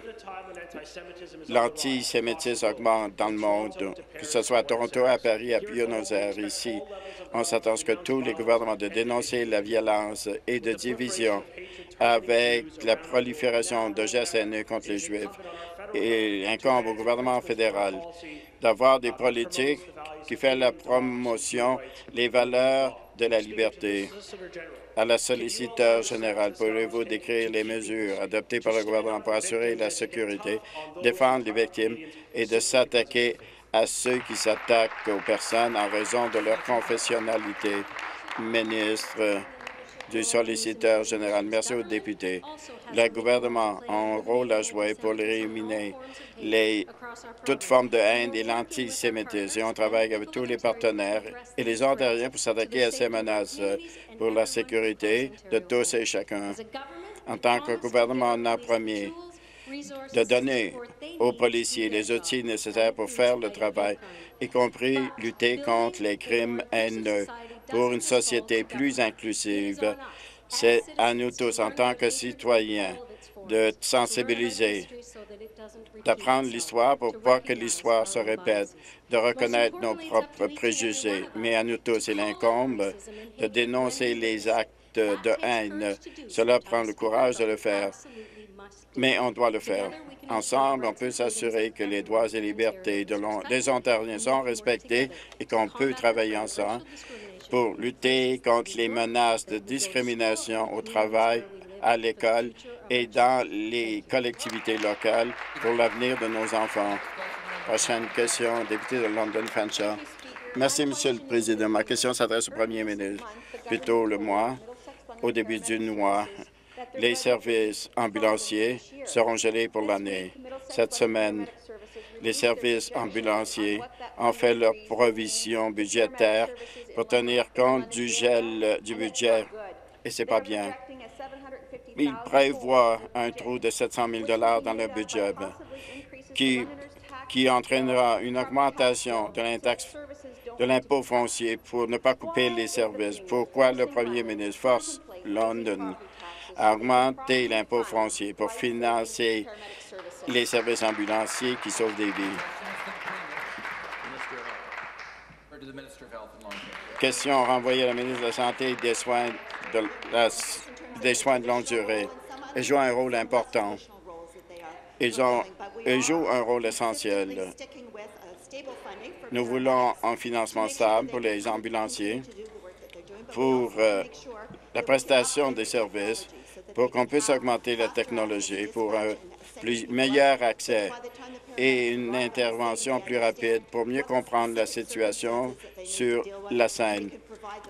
C: l'antisémitisme augmente dans le monde, que ce soit à Toronto, à Paris, à Buenos Aires, ici. On s'attend à ce que tous les gouvernements de dénoncer la violence et de division avec la prolifération de gestes haineux contre les Juifs et incombe au gouvernement fédéral d'avoir des politiques qui font la promotion les valeurs de la liberté à la solliciteur générale. Pouvez-vous décrire les mesures adoptées par le gouvernement pour assurer la sécurité, défendre les victimes et de s'attaquer à ceux qui s'attaquent aux personnes en raison de leur confessionnalité? Ministre du solliciteur général. Merci aux députés. Le gouvernement a un rôle à jouer pour éliminer toute forme de haine et l'antisémitisme. Et on travaille avec tous les partenaires et les Ontariens pour s'attaquer à ces menaces pour la sécurité de tous et chacun. En tant que gouvernement, on a promis de donner aux policiers les outils nécessaires pour faire le travail, y compris lutter contre les crimes haineux pour une société plus inclusive. C'est à nous tous, en tant que citoyens, de sensibiliser, d'apprendre l'histoire pour pas que l'histoire se répète, de reconnaître nos propres préjugés. Mais à nous tous, il incombe de dénoncer les actes de haine. Cela prend le courage de le faire, mais on doit le faire. Ensemble, on peut s'assurer que les droits et libertés des Ontariens sont respectés et qu'on peut travailler ensemble pour lutter contre les menaces de discrimination au travail, à l'école et dans les collectivités locales pour l'avenir de nos enfants. Prochaine question, député de London Fanshawe. Merci, Monsieur le Président. Ma question s'adresse au Premier ministre. Plutôt le mois, au début du mois, les services ambulanciers seront gelés pour l'année. Cette semaine, les services ambulanciers ont fait leur provision budgétaire pour tenir compte du gel du budget, et c'est pas bien. Ils prévoient un trou de 700 000 dans le budget qui, qui entraînera une augmentation de l'impôt foncier pour ne pas couper les services. Pourquoi le premier ministre force London à augmenter l'impôt foncier pour financer les services ambulanciers qui sauvent des vies? Question renvoyée à la ministre de la Santé et des Soins de, des soins de longue durée. Ils jouent un rôle important. Ils, jouent un rôle essentiel. Nous voulons un financement stable pour les ambulanciers pour euh, la prestation des services pour qu'on puisse augmenter la technologie pour un meilleur accès et une intervention plus rapide pour mieux comprendre la situation sur la scène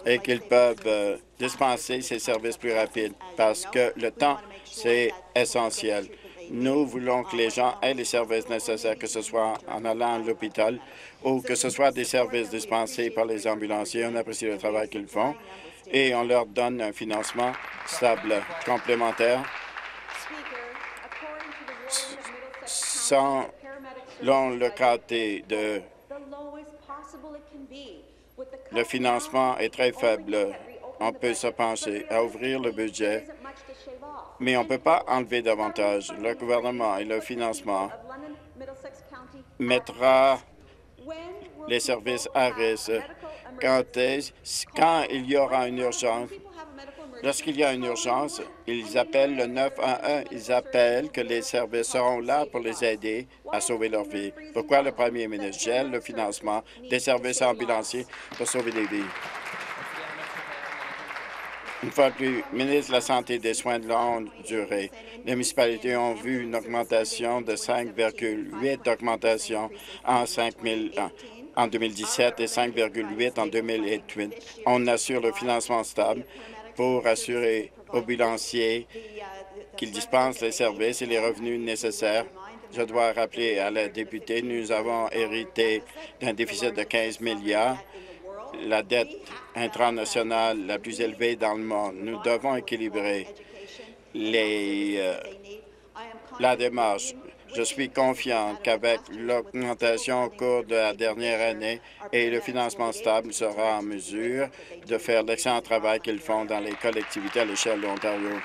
C: et qu'ils peuvent euh, dispenser ces services plus rapides parce que le temps, c'est essentiel. Nous voulons que les gens aient les services nécessaires, que ce soit en allant à l'hôpital ou que ce soit des services dispensés par les ambulanciers. On apprécie le travail qu'ils font et on leur donne un financement stable complémentaire selon le côté de le financement est très faible. On peut se pencher à ouvrir le budget, mais on ne peut pas enlever davantage. Le gouvernement et le financement mettra les services à risque quand, il y aura une urgence? Lorsqu'il y a une urgence, ils appellent le 911. Ils appellent que les services seront là pour les aider à sauver leur vie. Pourquoi le premier ministre gèle le financement des services ambulanciers pour sauver des vies? Une fois plus, ministre de la Santé et des Soins de longue durée, les municipalités ont vu une augmentation de 5,8 d'augmentation en 5 000 en 2017 et 5,8 en 2008. On assure le financement stable pour assurer aux bilanciers qu'ils dispensent les services et les revenus nécessaires. Je dois rappeler à la députée, nous avons hérité d'un déficit de 15 milliards, la dette internationale la plus élevée dans le monde. Nous devons équilibrer euh, la démarche je suis confiant qu'avec l'augmentation au cours de la dernière année et le financement stable sera en mesure de faire l'excellent travail qu'ils font dans les collectivités à l'échelle de l'Ontario.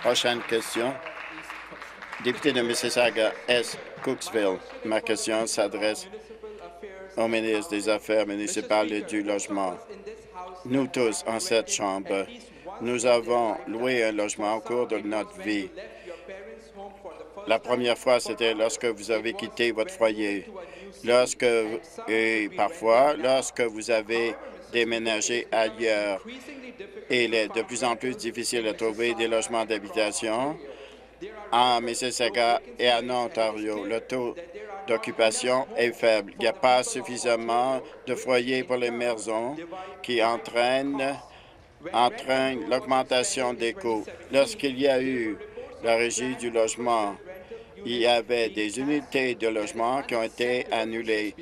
C: Prochaine question. Député de Mississauga S. Cooksville. Ma question s'adresse au ministre des Affaires municipales et du Logement. Nous tous, en cette Chambre, nous avons loué un logement au cours de notre vie. La première fois, c'était lorsque vous avez quitté votre foyer, lorsque et parfois lorsque vous avez déménagé ailleurs. Il est de plus en plus difficile de trouver des logements d'habitation en Mississauga et en Ontario. Le taux d'occupation est faible. Il n'y a pas suffisamment de foyers pour les maisons qui entraînent, entraînent l'augmentation des coûts. Lorsqu'il y a eu la régie du logement il y avait des unités de logement qui ont été annulées,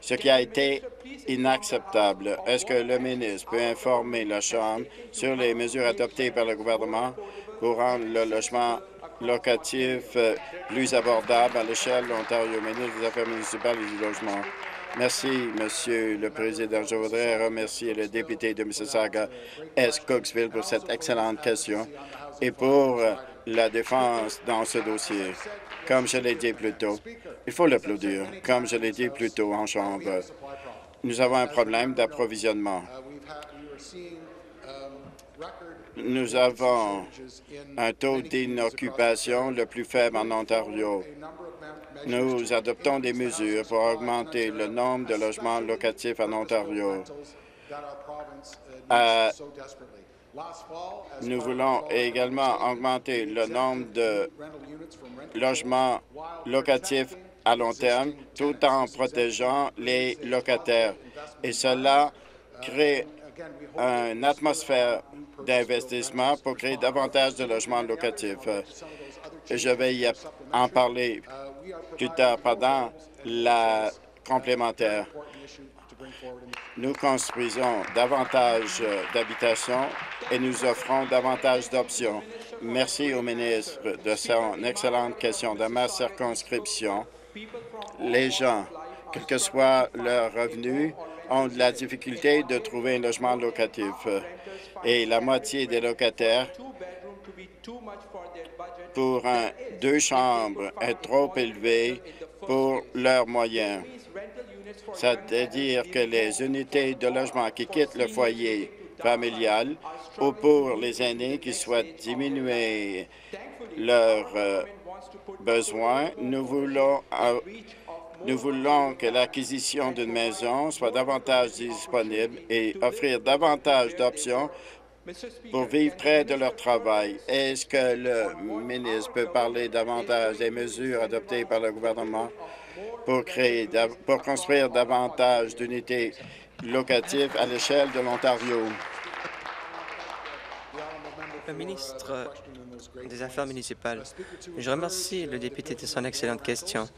C: ce qui a été inacceptable. Est-ce que le ministre peut informer la Chambre sur les mesures adoptées par le gouvernement pour rendre le logement locatif euh, plus abordable à l'échelle de l'Ontario, ministre des Affaires municipales et du logement? Merci, Monsieur le Président. Je voudrais remercier le député de Mississauga, S. Cooksville, pour cette excellente question et pour euh, la défense dans ce dossier. Comme je l'ai dit plus tôt, il faut l'applaudir. Comme je l'ai dit plus tôt en Chambre, nous avons un problème d'approvisionnement. Nous avons un taux d'inoccupation le plus faible en Ontario. Nous adoptons des mesures pour augmenter le nombre de logements locatifs en Ontario. Nous voulons également augmenter le nombre de logements locatifs à long terme tout en protégeant les locataires. Et cela crée une atmosphère d'investissement pour créer davantage de logements locatifs. Je vais y en parler plus tard pendant la complémentaire. Nous construisons davantage d'habitations et nous offrons davantage d'options. Merci au ministre de son excellente question. De ma circonscription, les gens, quel que soit leur revenu, ont de la difficulté de trouver un logement locatif et la moitié des locataires pour deux chambres est trop élevé pour leurs moyens. C'est-à-dire que les unités de logement qui quittent le foyer familial ou pour les aînés qui souhaitent diminuer leurs euh, besoins, nous voulons, euh, nous voulons que l'acquisition d'une maison soit davantage disponible et offrir davantage d'options pour vivre près de leur travail. Est-ce que le ministre peut parler davantage des mesures adoptées par le gouvernement? Pour, créer, pour construire davantage d'unités locatives à l'échelle de l'Ontario?
A: Le ministre des Affaires municipales, je remercie le député de son excellente question.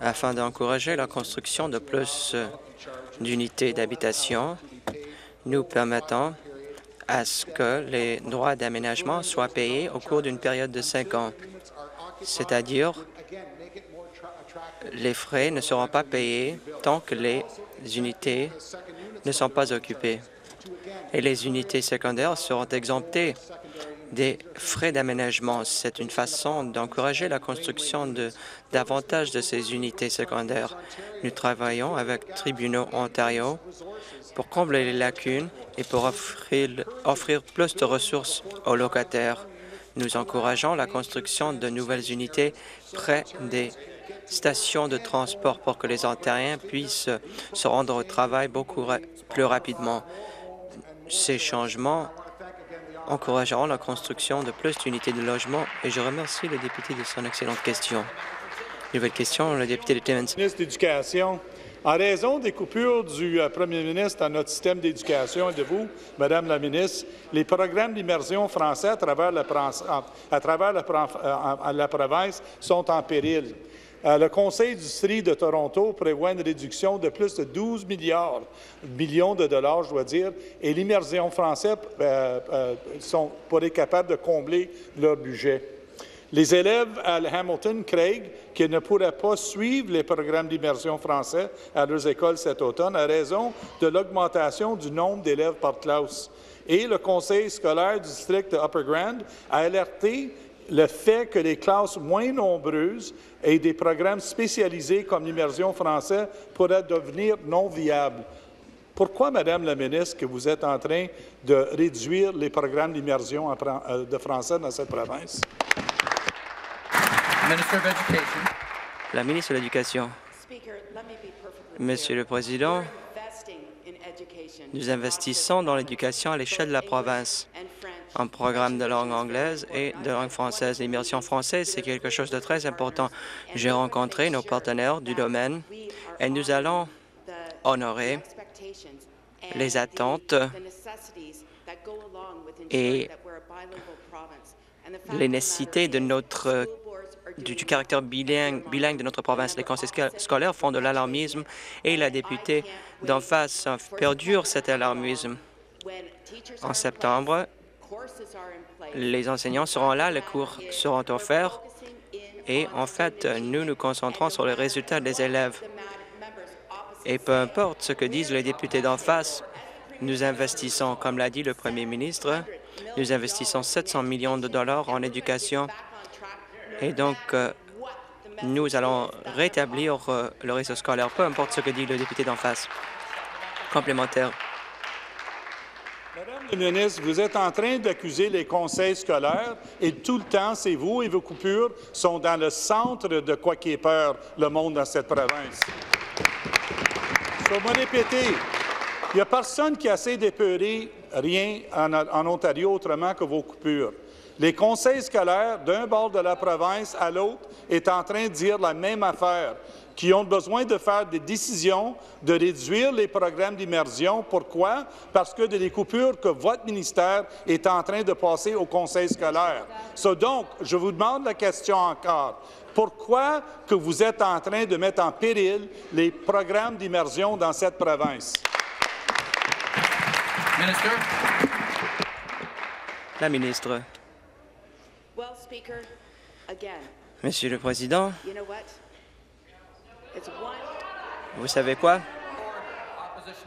A: Afin d'encourager la construction de plus d'unités d'habitation, nous permettons à ce que les droits d'aménagement soient payés au cours d'une période de cinq ans, c'est-à-dire les frais ne seront pas payés tant que les unités ne sont pas occupées et les unités secondaires seront exemptées des frais d'aménagement. C'est une façon d'encourager la construction de davantage de ces unités secondaires. Nous travaillons avec Tribunaux Ontario pour combler les lacunes et pour offrir, offrir plus de ressources aux locataires. Nous encourageons la construction de nouvelles unités près des stations de transport pour que les Ontariens puissent se rendre au travail beaucoup plus rapidement. Ces changements encourageront la construction de plus d'unités de logement et je remercie le député de son excellente question. Nouvelle question, le député de Timmins.
D: Ministre d'éducation, en raison des coupures du euh, premier ministre dans notre système d'éducation et de vous, Madame la ministre, les programmes d'immersion français à travers à euh, la province sont en péril. Euh, le Conseil d'industrie de Toronto prévoit une réduction de plus de 12 milliards, de dollars, je dois dire, et l'immersion française euh, euh, sont, pourrait capable de combler leur budget. Les élèves à Hamilton Craig qui ne pourraient pas suivre les programmes d'immersion français à leurs écoles cet automne à raison de l'augmentation du nombre d'élèves par classe. Et le conseil scolaire du district de Upper Grand a alerté le fait que les classes moins nombreuses et des programmes spécialisés comme l'immersion française pourraient devenir non viables. Pourquoi, Madame la ministre, que vous êtes en train de réduire les programmes d'immersion euh, de français dans cette province?
A: La ministre de l'Éducation. Monsieur le Président, nous investissons dans l'éducation à l'échelle de la province un programme de langue anglaise et de langue française. L'immersion française, c'est quelque chose de très important. J'ai rencontré nos partenaires du domaine et nous allons honorer les attentes et les nécessités du, caractère bilingue, bilingue, de notre province. Les conseils scolaires font de l'alarmisme et la députée d'en face perdure cet alarmisme. En septembre, les enseignants seront là, les cours seront offerts et en fait, nous nous concentrons sur les résultats des élèves. Et peu importe ce que disent les députés d'en face, nous investissons, comme l'a dit le premier ministre, nous investissons 700 millions de dollars en éducation et donc euh, nous allons rétablir euh, le réseau scolaire, peu importe ce que dit le député d'en face. Complémentaire.
D: Madame la ministre, vous êtes en train d'accuser les conseils scolaires et tout le temps, c'est vous et vos coupures sont dans le centre de quoi qui est peur le monde dans cette province. Je vais répéter. Il n'y a personne qui essaie d'épeurer rien en, en Ontario autrement que vos coupures. Les conseils scolaires, d'un bord de la province à l'autre, est en train de dire la même affaire qui ont besoin de faire des décisions, de réduire les programmes d'immersion. Pourquoi? Parce que des coupures que votre ministère est en train de passer au conseil scolaire. donc, je vous demande la question encore. Pourquoi que vous êtes en train de mettre en péril les programmes d'immersion dans cette province?
A: La ministre. Monsieur le Président, vous savez quoi?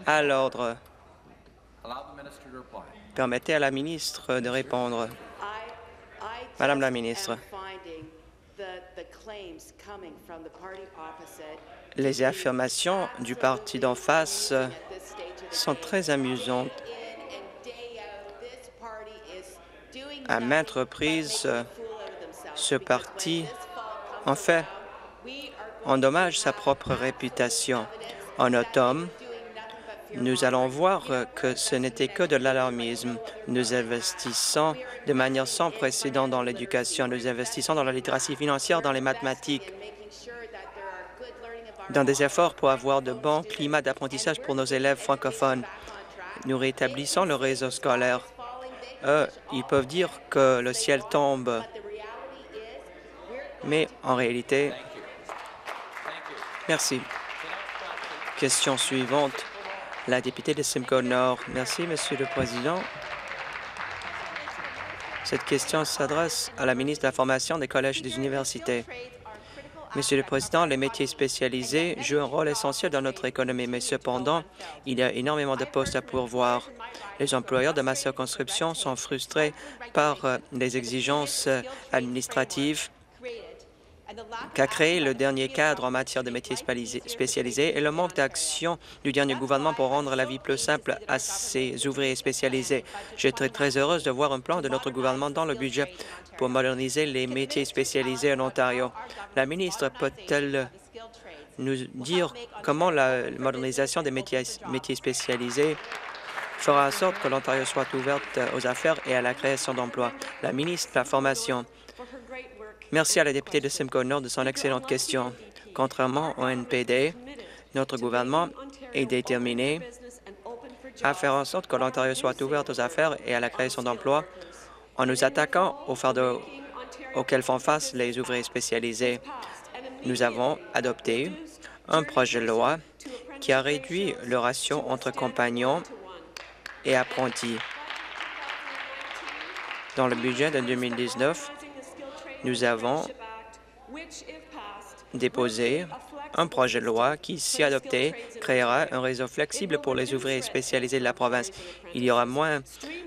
A: À l'ordre. Permettez à la ministre de répondre. Madame la ministre, les affirmations du parti d'en face sont très amusantes. À maintes reprises, ce parti en fait endommage sa propre réputation. En automne, nous allons voir que ce n'était que de l'alarmisme. Nous investissons de manière sans précédent dans l'éducation. Nous investissons dans la littératie financière, dans les mathématiques, dans des efforts pour avoir de bons climats d'apprentissage pour nos élèves francophones. Nous rétablissons le réseau scolaire. Eux, ils peuvent dire que le ciel tombe, mais en réalité, merci. Question suivante, la députée de Simcoe Nord. Merci, Monsieur le Président. Cette question s'adresse à la ministre de la Formation des collèges et des universités. Monsieur le Président, les métiers spécialisés jouent un rôle essentiel dans notre économie, mais cependant, il y a énormément de postes à pourvoir. Les employeurs de ma circonscription sont frustrés par euh, les exigences euh, administratives qu'a créé le dernier cadre en matière de métiers spécialisés et le manque d'action du dernier gouvernement pour rendre la vie plus simple à ces ouvriers spécialisés. J'étais très heureuse de voir un plan de notre gouvernement dans le budget pour moderniser les métiers spécialisés en Ontario. La ministre peut-elle nous dire comment la modernisation des métiers, spécialisés fera en sorte que l'Ontario soit ouverte aux affaires et à la création d'emplois? La ministre de la Formation Merci à la députée de Simcoe Nord de son excellente question. Contrairement au NPD, notre gouvernement est déterminé à faire en sorte que l'Ontario soit ouvert aux affaires et à la création d'emplois en nous attaquant aux fardeaux auxquels font face les ouvriers spécialisés. Nous avons adopté un projet de loi qui a réduit le ratio entre compagnons et apprentis. Dans le budget de 2019, nous avons déposé un projet de loi qui, si adopté, créera un réseau flexible pour les ouvriers spécialisés de la province. Il y aura moins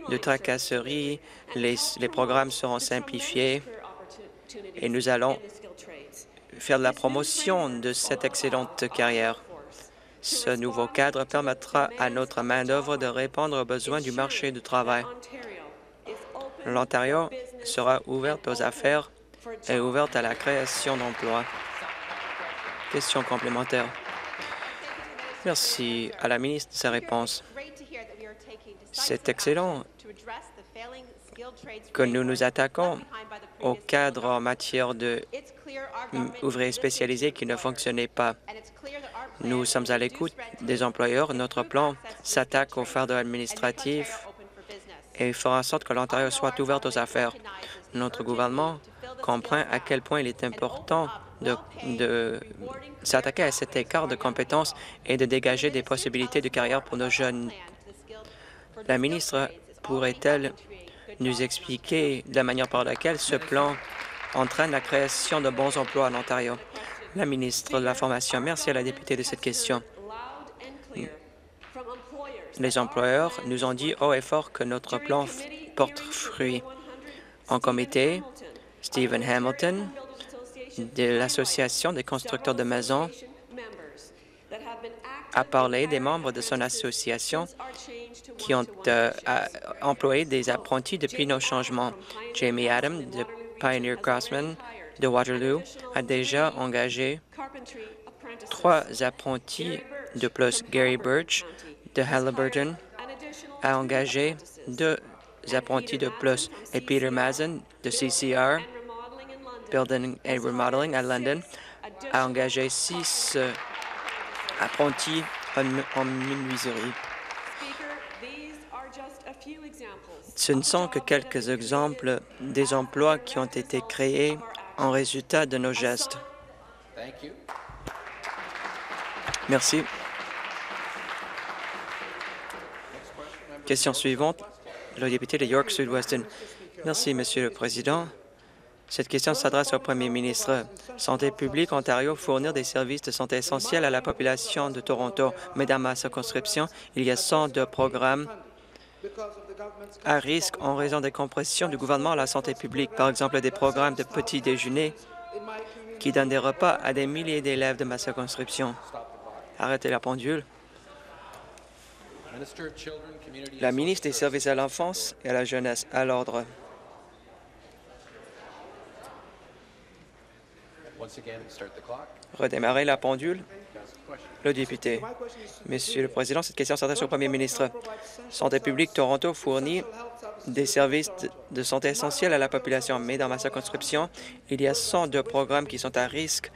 A: de tracasseries, les, programmes seront simplifiés et nous allons faire de la promotion de cette excellente carrière. Ce nouveau cadre permettra à notre main-d'œuvre de répondre aux besoins du marché du travail. L'Ontario sera ouverte aux affaires est ouverte à la création d'emplois. Question complémentaire. Merci à la ministre de sa réponse. C'est excellent que nous nous attaquons au cadre en matière d'ouvriers spécialisés qui ne fonctionnaient pas. Nous sommes à l'écoute des employeurs. Notre plan s'attaque aux fardeaux administratifs et fera en sorte que l'Ontario soit ouverte aux affaires. Notre gouvernement comprend à quel point il est important de, s'attaquer à cet écart de compétences et de dégager des possibilités de carrière pour nos jeunes. La ministre pourrait-elle nous expliquer la manière par laquelle ce plan entraîne la création de bons emplois en Ontario? La ministre de la Formation, merci à la députée de cette question. Les employeurs nous ont dit haut et fort que notre plan porte fruit. En comité, Stephen Hamilton de l'Association des constructeurs de maisons a parlé des membres de son association qui ont euh, employé des apprentis depuis nos changements. Jamie Adam de Pioneer Craftsman de Waterloo a déjà engagé trois apprentis de plus. Gary Birch de Halliburton a engagé deux apprentis de plus. Et Peter Mazen de CCR Building and Remodeling à London a engagé six euh, apprentis en, menuiserie. Ce ne sont que quelques exemples des emplois qui ont été créés en résultat de nos gestes. Merci. Question suivante, le député de York Sud-Weston. Merci, Monsieur le Président. Cette question s'adresse au premier ministre. Santé publique Ontario fournir des services de santé essentiels à la population de Toronto. Mais dans ma circonscription, il y a 102 programmes à risque en raison des compressions du gouvernement à la santé publique. Par exemple, des programmes de petit déjeuner qui donnent des repas à des milliers d'élèves de ma circonscription. Arrêtez la pendule. La ministre des Services à l'enfance et à la jeunesse à l'ordre. Redémarrer la pendule. Le député. Monsieur le Président, cette question s'adresse au Premier ministre. Santé publique Toronto fournit des services de santé essentiels à la population, mais dans ma circonscription, il y a 102 programmes qui sont à risque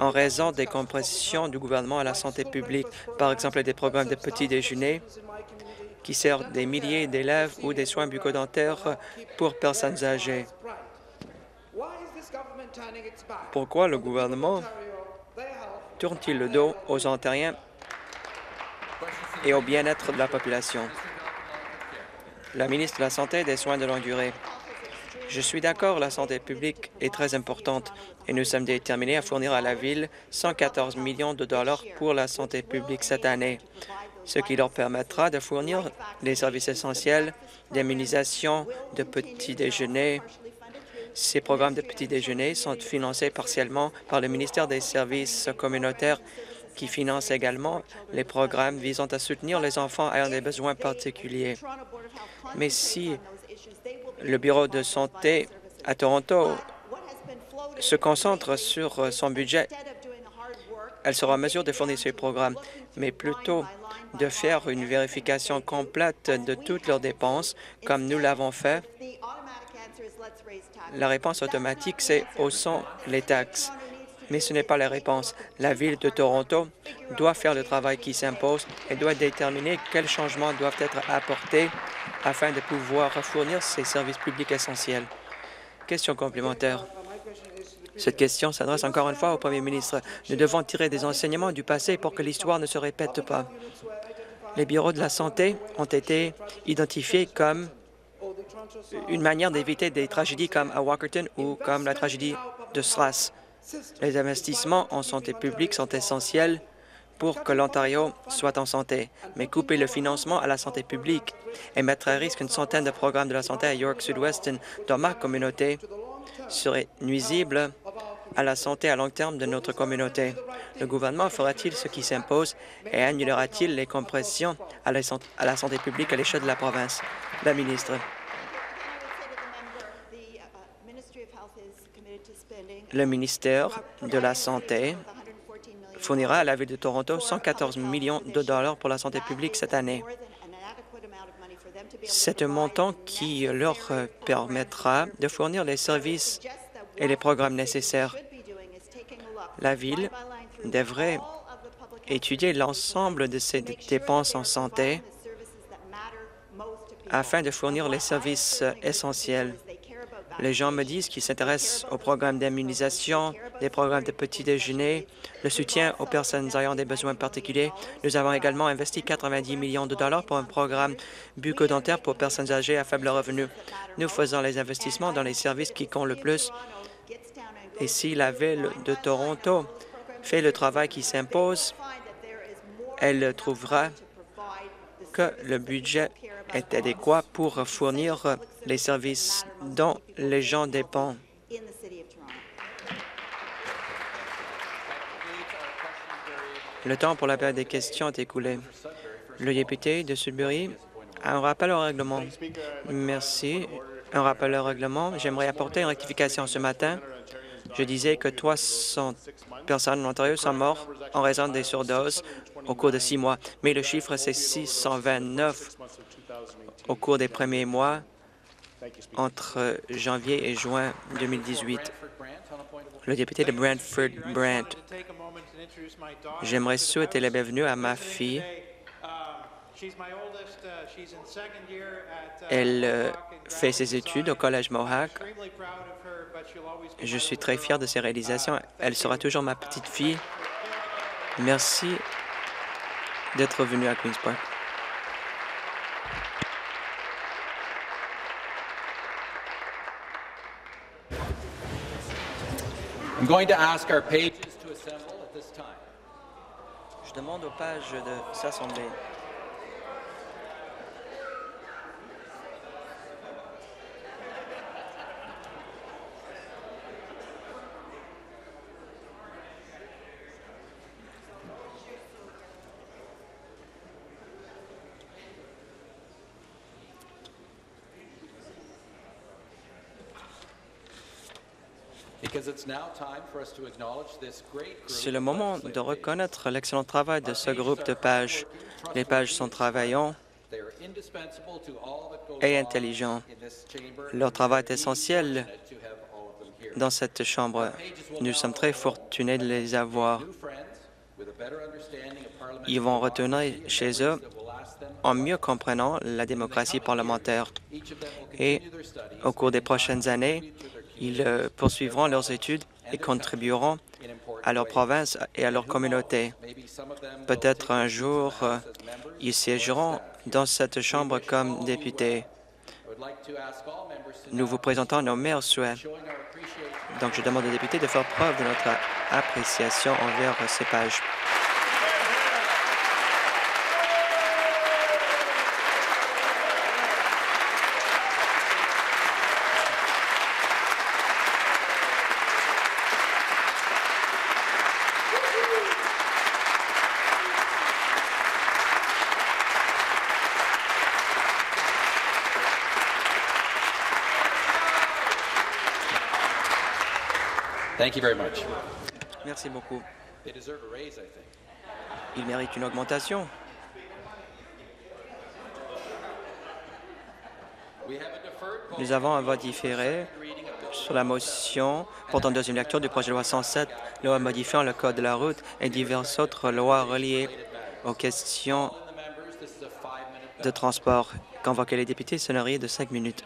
A: en raison des compressions du gouvernement à la santé publique, par exemple des programmes de petit déjeuner qui servent des milliers d'élèves ou des soins bucco-dentaires pour personnes âgées. Pourquoi le gouvernement tourne-t-il le dos aux Ontariens et au bien-être de la population? La ministre de la Santé et des Soins de longue durée. Je suis d'accord, la santé publique est très importante et nous sommes déterminés à fournir à la Ville 114 millions de dollars pour la santé publique cette année, ce qui leur permettra de fournir les services essentiels d'immunisation, de petits déjeuners, ces programmes de petit déjeuner sont financés partiellement par le ministère des Services communautaires qui finance également les programmes visant à soutenir les enfants ayant des besoins particuliers. Mais si le Bureau de santé à Toronto se concentre sur son budget, elle sera en mesure de fournir ces programmes, mais plutôt de faire une vérification complète de toutes leurs dépenses, comme nous l'avons fait la réponse automatique, c'est haussons les taxes. Mais ce n'est pas la réponse. La Ville de Toronto doit faire le travail qui s'impose et doit déterminer quels changements doivent être apportés afin de pouvoir fournir ces services publics essentiels. Question complémentaire. Cette question s'adresse encore une fois au Premier ministre. Nous devons tirer des enseignements du passé pour que l'histoire ne se répète pas. Les bureaux de la santé ont été identifiés comme une manière d'éviter des tragédies comme à Walkerton ou comme la tragédie de Strass. Les investissements en santé publique sont essentiels pour que l'Ontario soit en santé, mais couper le financement à la santé publique et mettre à risque une centaine de programmes de la santé à York Sud-Weston dans ma communauté serait nuisible à la santé à long terme de notre communauté. Le gouvernement fera-t-il ce qui s'impose et annulera-t-il les compressions à la santé publique à l'échelle de la province? La ministre. Le ministère de la Santé fournira à la Ville de Toronto 114 millions de dollars pour la santé publique cette année. C'est un montant qui leur permettra de fournir les services et les programmes nécessaires. La Ville devrait étudier l'ensemble de ses dépenses en santé afin de fournir les services essentiels. Les gens me disent qu'ils s'intéressent aux programmes d'immunisation, des programmes de petit déjeuner, le soutien aux personnes ayant des besoins particuliers. Nous avons également investi 90 millions de dollars pour un programme bucco-dentaire pour personnes âgées à faible revenu. Nous faisons les investissements dans les services qui comptent le plus. Et si la Ville de Toronto fait le travail qui s'impose, elle trouvera que le budget est adéquat pour fournir les services dont les gens dépendent. Le temps pour la période des questions est écoulé. Le député de Sudbury a un rappel au règlement. Merci. Un rappel au règlement. J'aimerais apporter une rectification ce matin. Je disais que 300 personnes en Ontario sont mortes en raison des surdoses au cours de six mois, mais le chiffre, c'est 629 au cours des premiers mois entre janvier et juin 2018. Le député de Brantford Brant. J'aimerais souhaiter la bienvenue à ma fille. Elle fait ses études au Collège Mohawk. Je suis très fier de ses réalisations. Elle sera toujours ma petite fille. Merci d'être venu à Queen's Park.
E: I'm going to ask our pages to assemble at this time.
A: Je demande aux pages de s'assembler. C'est le moment de reconnaître l'excellent travail de ce groupe de pages. Les pages sont travaillants et intelligents. Leur travail est essentiel dans cette Chambre. Nous sommes très fortunés de les avoir. Ils vont retourner chez eux en mieux comprenant la démocratie parlementaire. Et au cours des prochaines années, ils euh, poursuivront leurs études et contribueront à leur province et à leur communauté. Peut-être un jour, euh, ils siégeront dans cette Chambre comme députés. Nous vous présentons nos meilleurs souhaits. Donc, je demande aux députés de faire preuve de notre appréciation envers ces pages.
E: Thank you very much.
A: Merci beaucoup. Ils méritent une augmentation. Nous avons un vote différé sur la motion portant deuxième lecture du projet de loi 107, loi modifiant le Code de la route et diverses autres lois reliées aux questions de transport. Convoquer les députés, sonnerie de cinq minutes.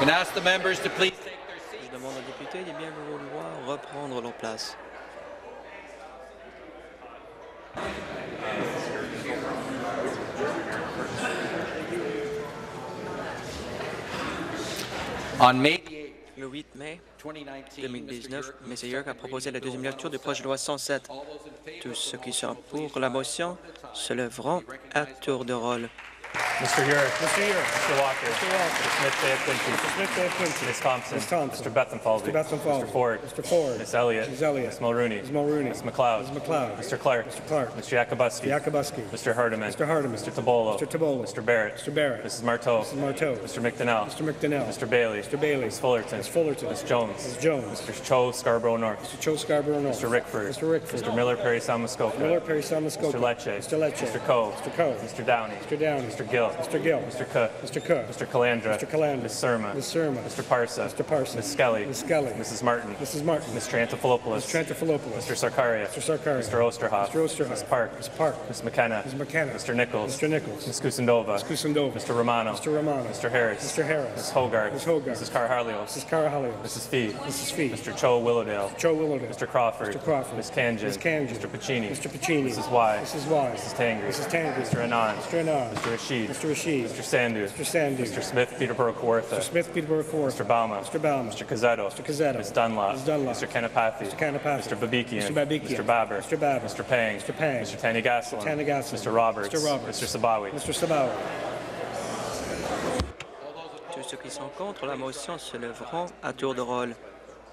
A: Je demande aux députés de bien vouloir reprendre leur place. Le 8 mai 2019, M. York a proposé la deuxième lecture du projet de loi 107. Tous ceux qui sont pour la motion se lèveront à tour de rôle.
F: Mr. Urick. Mr. Urick. Mr. Walker. Mr. Walker. Mr. Smith Bay Quincy. Mr. Smith Bay Quincy. Ms. Thompson. Ms. Thompson. Mr. Bethan Falvey. Mr. Bethenfalvey. Mr. Ford. Mr. Ford. Ms. Elliott. Ms. Elliott. Ms. Mulrooney. Ms. Mulrooney. Ms. McLeod. Ms. McLeod. Mr. Clark. Mr. Clark. Mr. Yakubuski. Mr. Yakubuski. Mr. Hardiman. Mr. Hardiman. Mr. Tabolo. Mr. Tabolo. Mr. Barrett. Mr. Barrett. Mrs. Marteau. Mrs. Marteau. Mr. McDonnell. Mr. McDonnell. Mr. Bailey. Mr. Bailey. Ms. Fullerton. Ms. Fullerton. Ms. Jones. Ms. Jones. Mr. Cho Scarborough North. Mr. Cho Scarborough North. Mr. Rickford. Mr. Rickford. Mr. Miller Perry Samuskoka. Miller Perry Samuskoka. Mr. Lecce. Mr. Lecce. Mr. Coe. Mr. Coe. Mr. Downey. Mr. Downey. Mr. Gill. Mr. Gill. Mr. Cook. Mr. Cook. Mr. Calandra. Mr. Calandra. Ms. Surma. Ms. Surma. Mr. Parsa. Mr. Parsa. Ms. Skelly. Ms. Skelly. Mrs. Martin. Mrs. Martin. Ms. Trantafilopoulos. Ms. Trantafilopoulos. Mr. Sarkaria. Mr. Sarkaria. Mr. Osterhoff. Mr. Osterhoff. Ms. Park. Ms. Park. Ms. McKenna. Ms. McKenna. Mr. Nichols. Mr. Nichols. Ms. Kusendova. Ms. Kusendova. Mr. Romano. Mr. Romano. Mr. Harris. Mr. Harris. Ms. Hogarth. Ms. Hogarth. Mrs. Carharlios. Mrs. Carharlios. Mrs. Fee. Mrs. Fee. Mr. Cho Willowdale. Cho Willowdale. Mr. Crawford. Mr. Crawford. Ms. Kanjan. Ms. Kanjan. Mr. Pacini. Mr. Pacini. Mrs. Y. Mrs. Y. Mrs. Tangri. Mrs. Tangri. Mr. Anand. Mr. Anand. Mr. Rashid. Mr. Rashid. Mr. Sandu. Mr. Sandu. Mr. Smith Peterborough Kawartha. Mr. Smith Peterborough Kawartha. Mr. Bauma. Mr. Bauma. Mr. Cazzetto. Mr. Cazzetto. Ms. Dunlop. Ms. Dunlop. Mr. Kanapathy. Mr. Kanapathy. Mr. Babikian. Mr. Babikian. Mr. Baber. Mr. Baber. Mr. Pang. Mr. Pang. Mr. Tanigasalam. Mr. Tanigasalam. Mr. Roberts. Mr. Roberts. Mr. Sabawi. Mr. Sabawi.
A: Tous ceux qui sont contre la motion se lèveront à tour de rôle.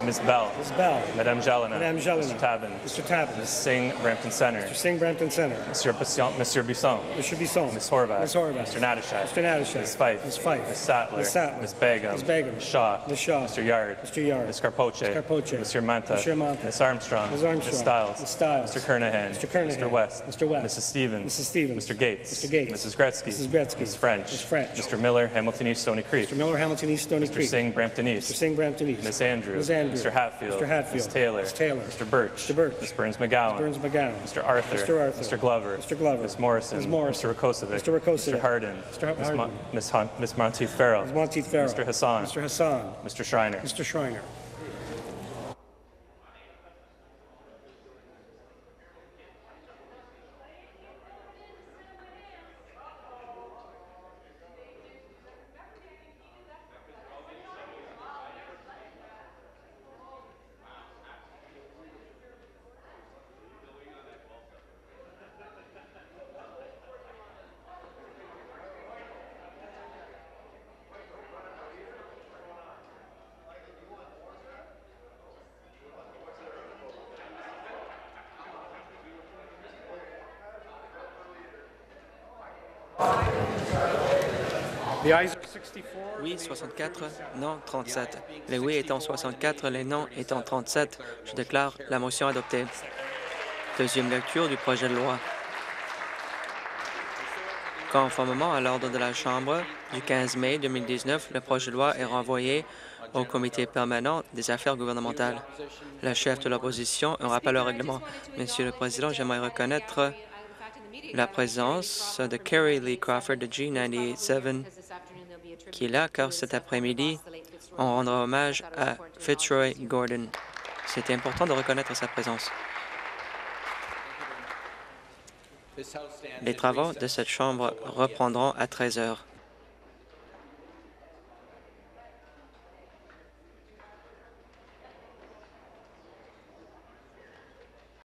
F: Ms. Bell.
D: Ms. Bell.
F: Madame Jalina.
D: Madame Jalina.
F: Mr. Tabin.
D: Mr. Tabin.
F: Ms. Singh, Brampton Center.
D: Mr. Singh, Brampton Center.
F: Monsieur Bisson. Monsieur Bisson.
D: Mr. Bisson.
F: Ms. Horvath.
D: Ms. Horvath.
F: Mr. Natashak.
D: Mr. Natashak.
F: Ms. Fife.
D: Ms. Fife.
F: Ms. Sattler.
D: Ms. Sattler.
F: Ms. Begum.
D: Ms. Begum.
F: Ms. Shaw.
D: Ms. Shaw.
F: Mr. Yard.
D: Mr. Yard.
F: Ms. Carpoche.
D: Ms. Carpoche.
F: Mr. Manta.
D: Mr. Manta.
F: Ms. Armstrong.
D: Ms. Armstrong.
F: Ms. Stiles.
D: Ms. Stiles.
F: Mr. Kernahan.
D: Mr. Kernahan.
F: Mr. West.
D: Mr. West.
F: Mrs. Stevens.
D: Mrs. Stevens.
F: Mr. Gates.
D: Mr. Gates.
F: Mrs. Gretzky.
D: Mrs. Gretzky.
F: Ms. French.
D: Ms. French.
F: Mr. Miller, Hamilton East, Stony Creek.
D: Mr. Miller, Hamilton East, Stony
F: Mr.
D: Creek.
F: Singh, Brampton East.
D: Mr. Singh, Brampton East.
F: Ms. Andrews.
D: Ms. Andrews.
F: Mr. Hatfield.
D: Mr. Hatfield.
F: Ms. Taylor.
D: Ms. Taylor.
F: Mr. Birch.
D: Mr. Birch.
F: Ms. Burns McGowan.
D: Burns McGowan.
F: Mr. Arthur.
D: Mr. Arthur.
F: Mr. Glover.
D: Mr. Glover.
F: Ms. Morrison.
D: Ms. Morrison.
F: Mr. Rakosovic.
D: Mr. Rakosovic.
F: Mr. Hardin.
D: Mr.
F: Ms.
D: Hardin.
F: Ms. Hon- Ms. Monteith Farrell.
D: Ms. Monteith Farrell.
F: Mr. Hassan.
D: Mr. Hassan.
F: Mr. Schreiner.
D: Mr. Schreiner.
A: Oui, 64, non, 37. Les oui étant 64, les non étant 37, je déclare la motion adoptée. Deuxième lecture du projet de loi. Conformément à l'ordre de la Chambre du 15 mai 2019, le projet de loi est renvoyé au Comité permanent des affaires gouvernementales. La chef de l'opposition, un rappel au règlement. Monsieur le Président, j'aimerais reconnaître la présence de Kerry Lee Crawford de G987 qui est là car cet après-midi, on rendra hommage à Fitzroy Gordon. C'est important de reconnaître sa présence. Les travaux de cette Chambre reprendront à 13 heures.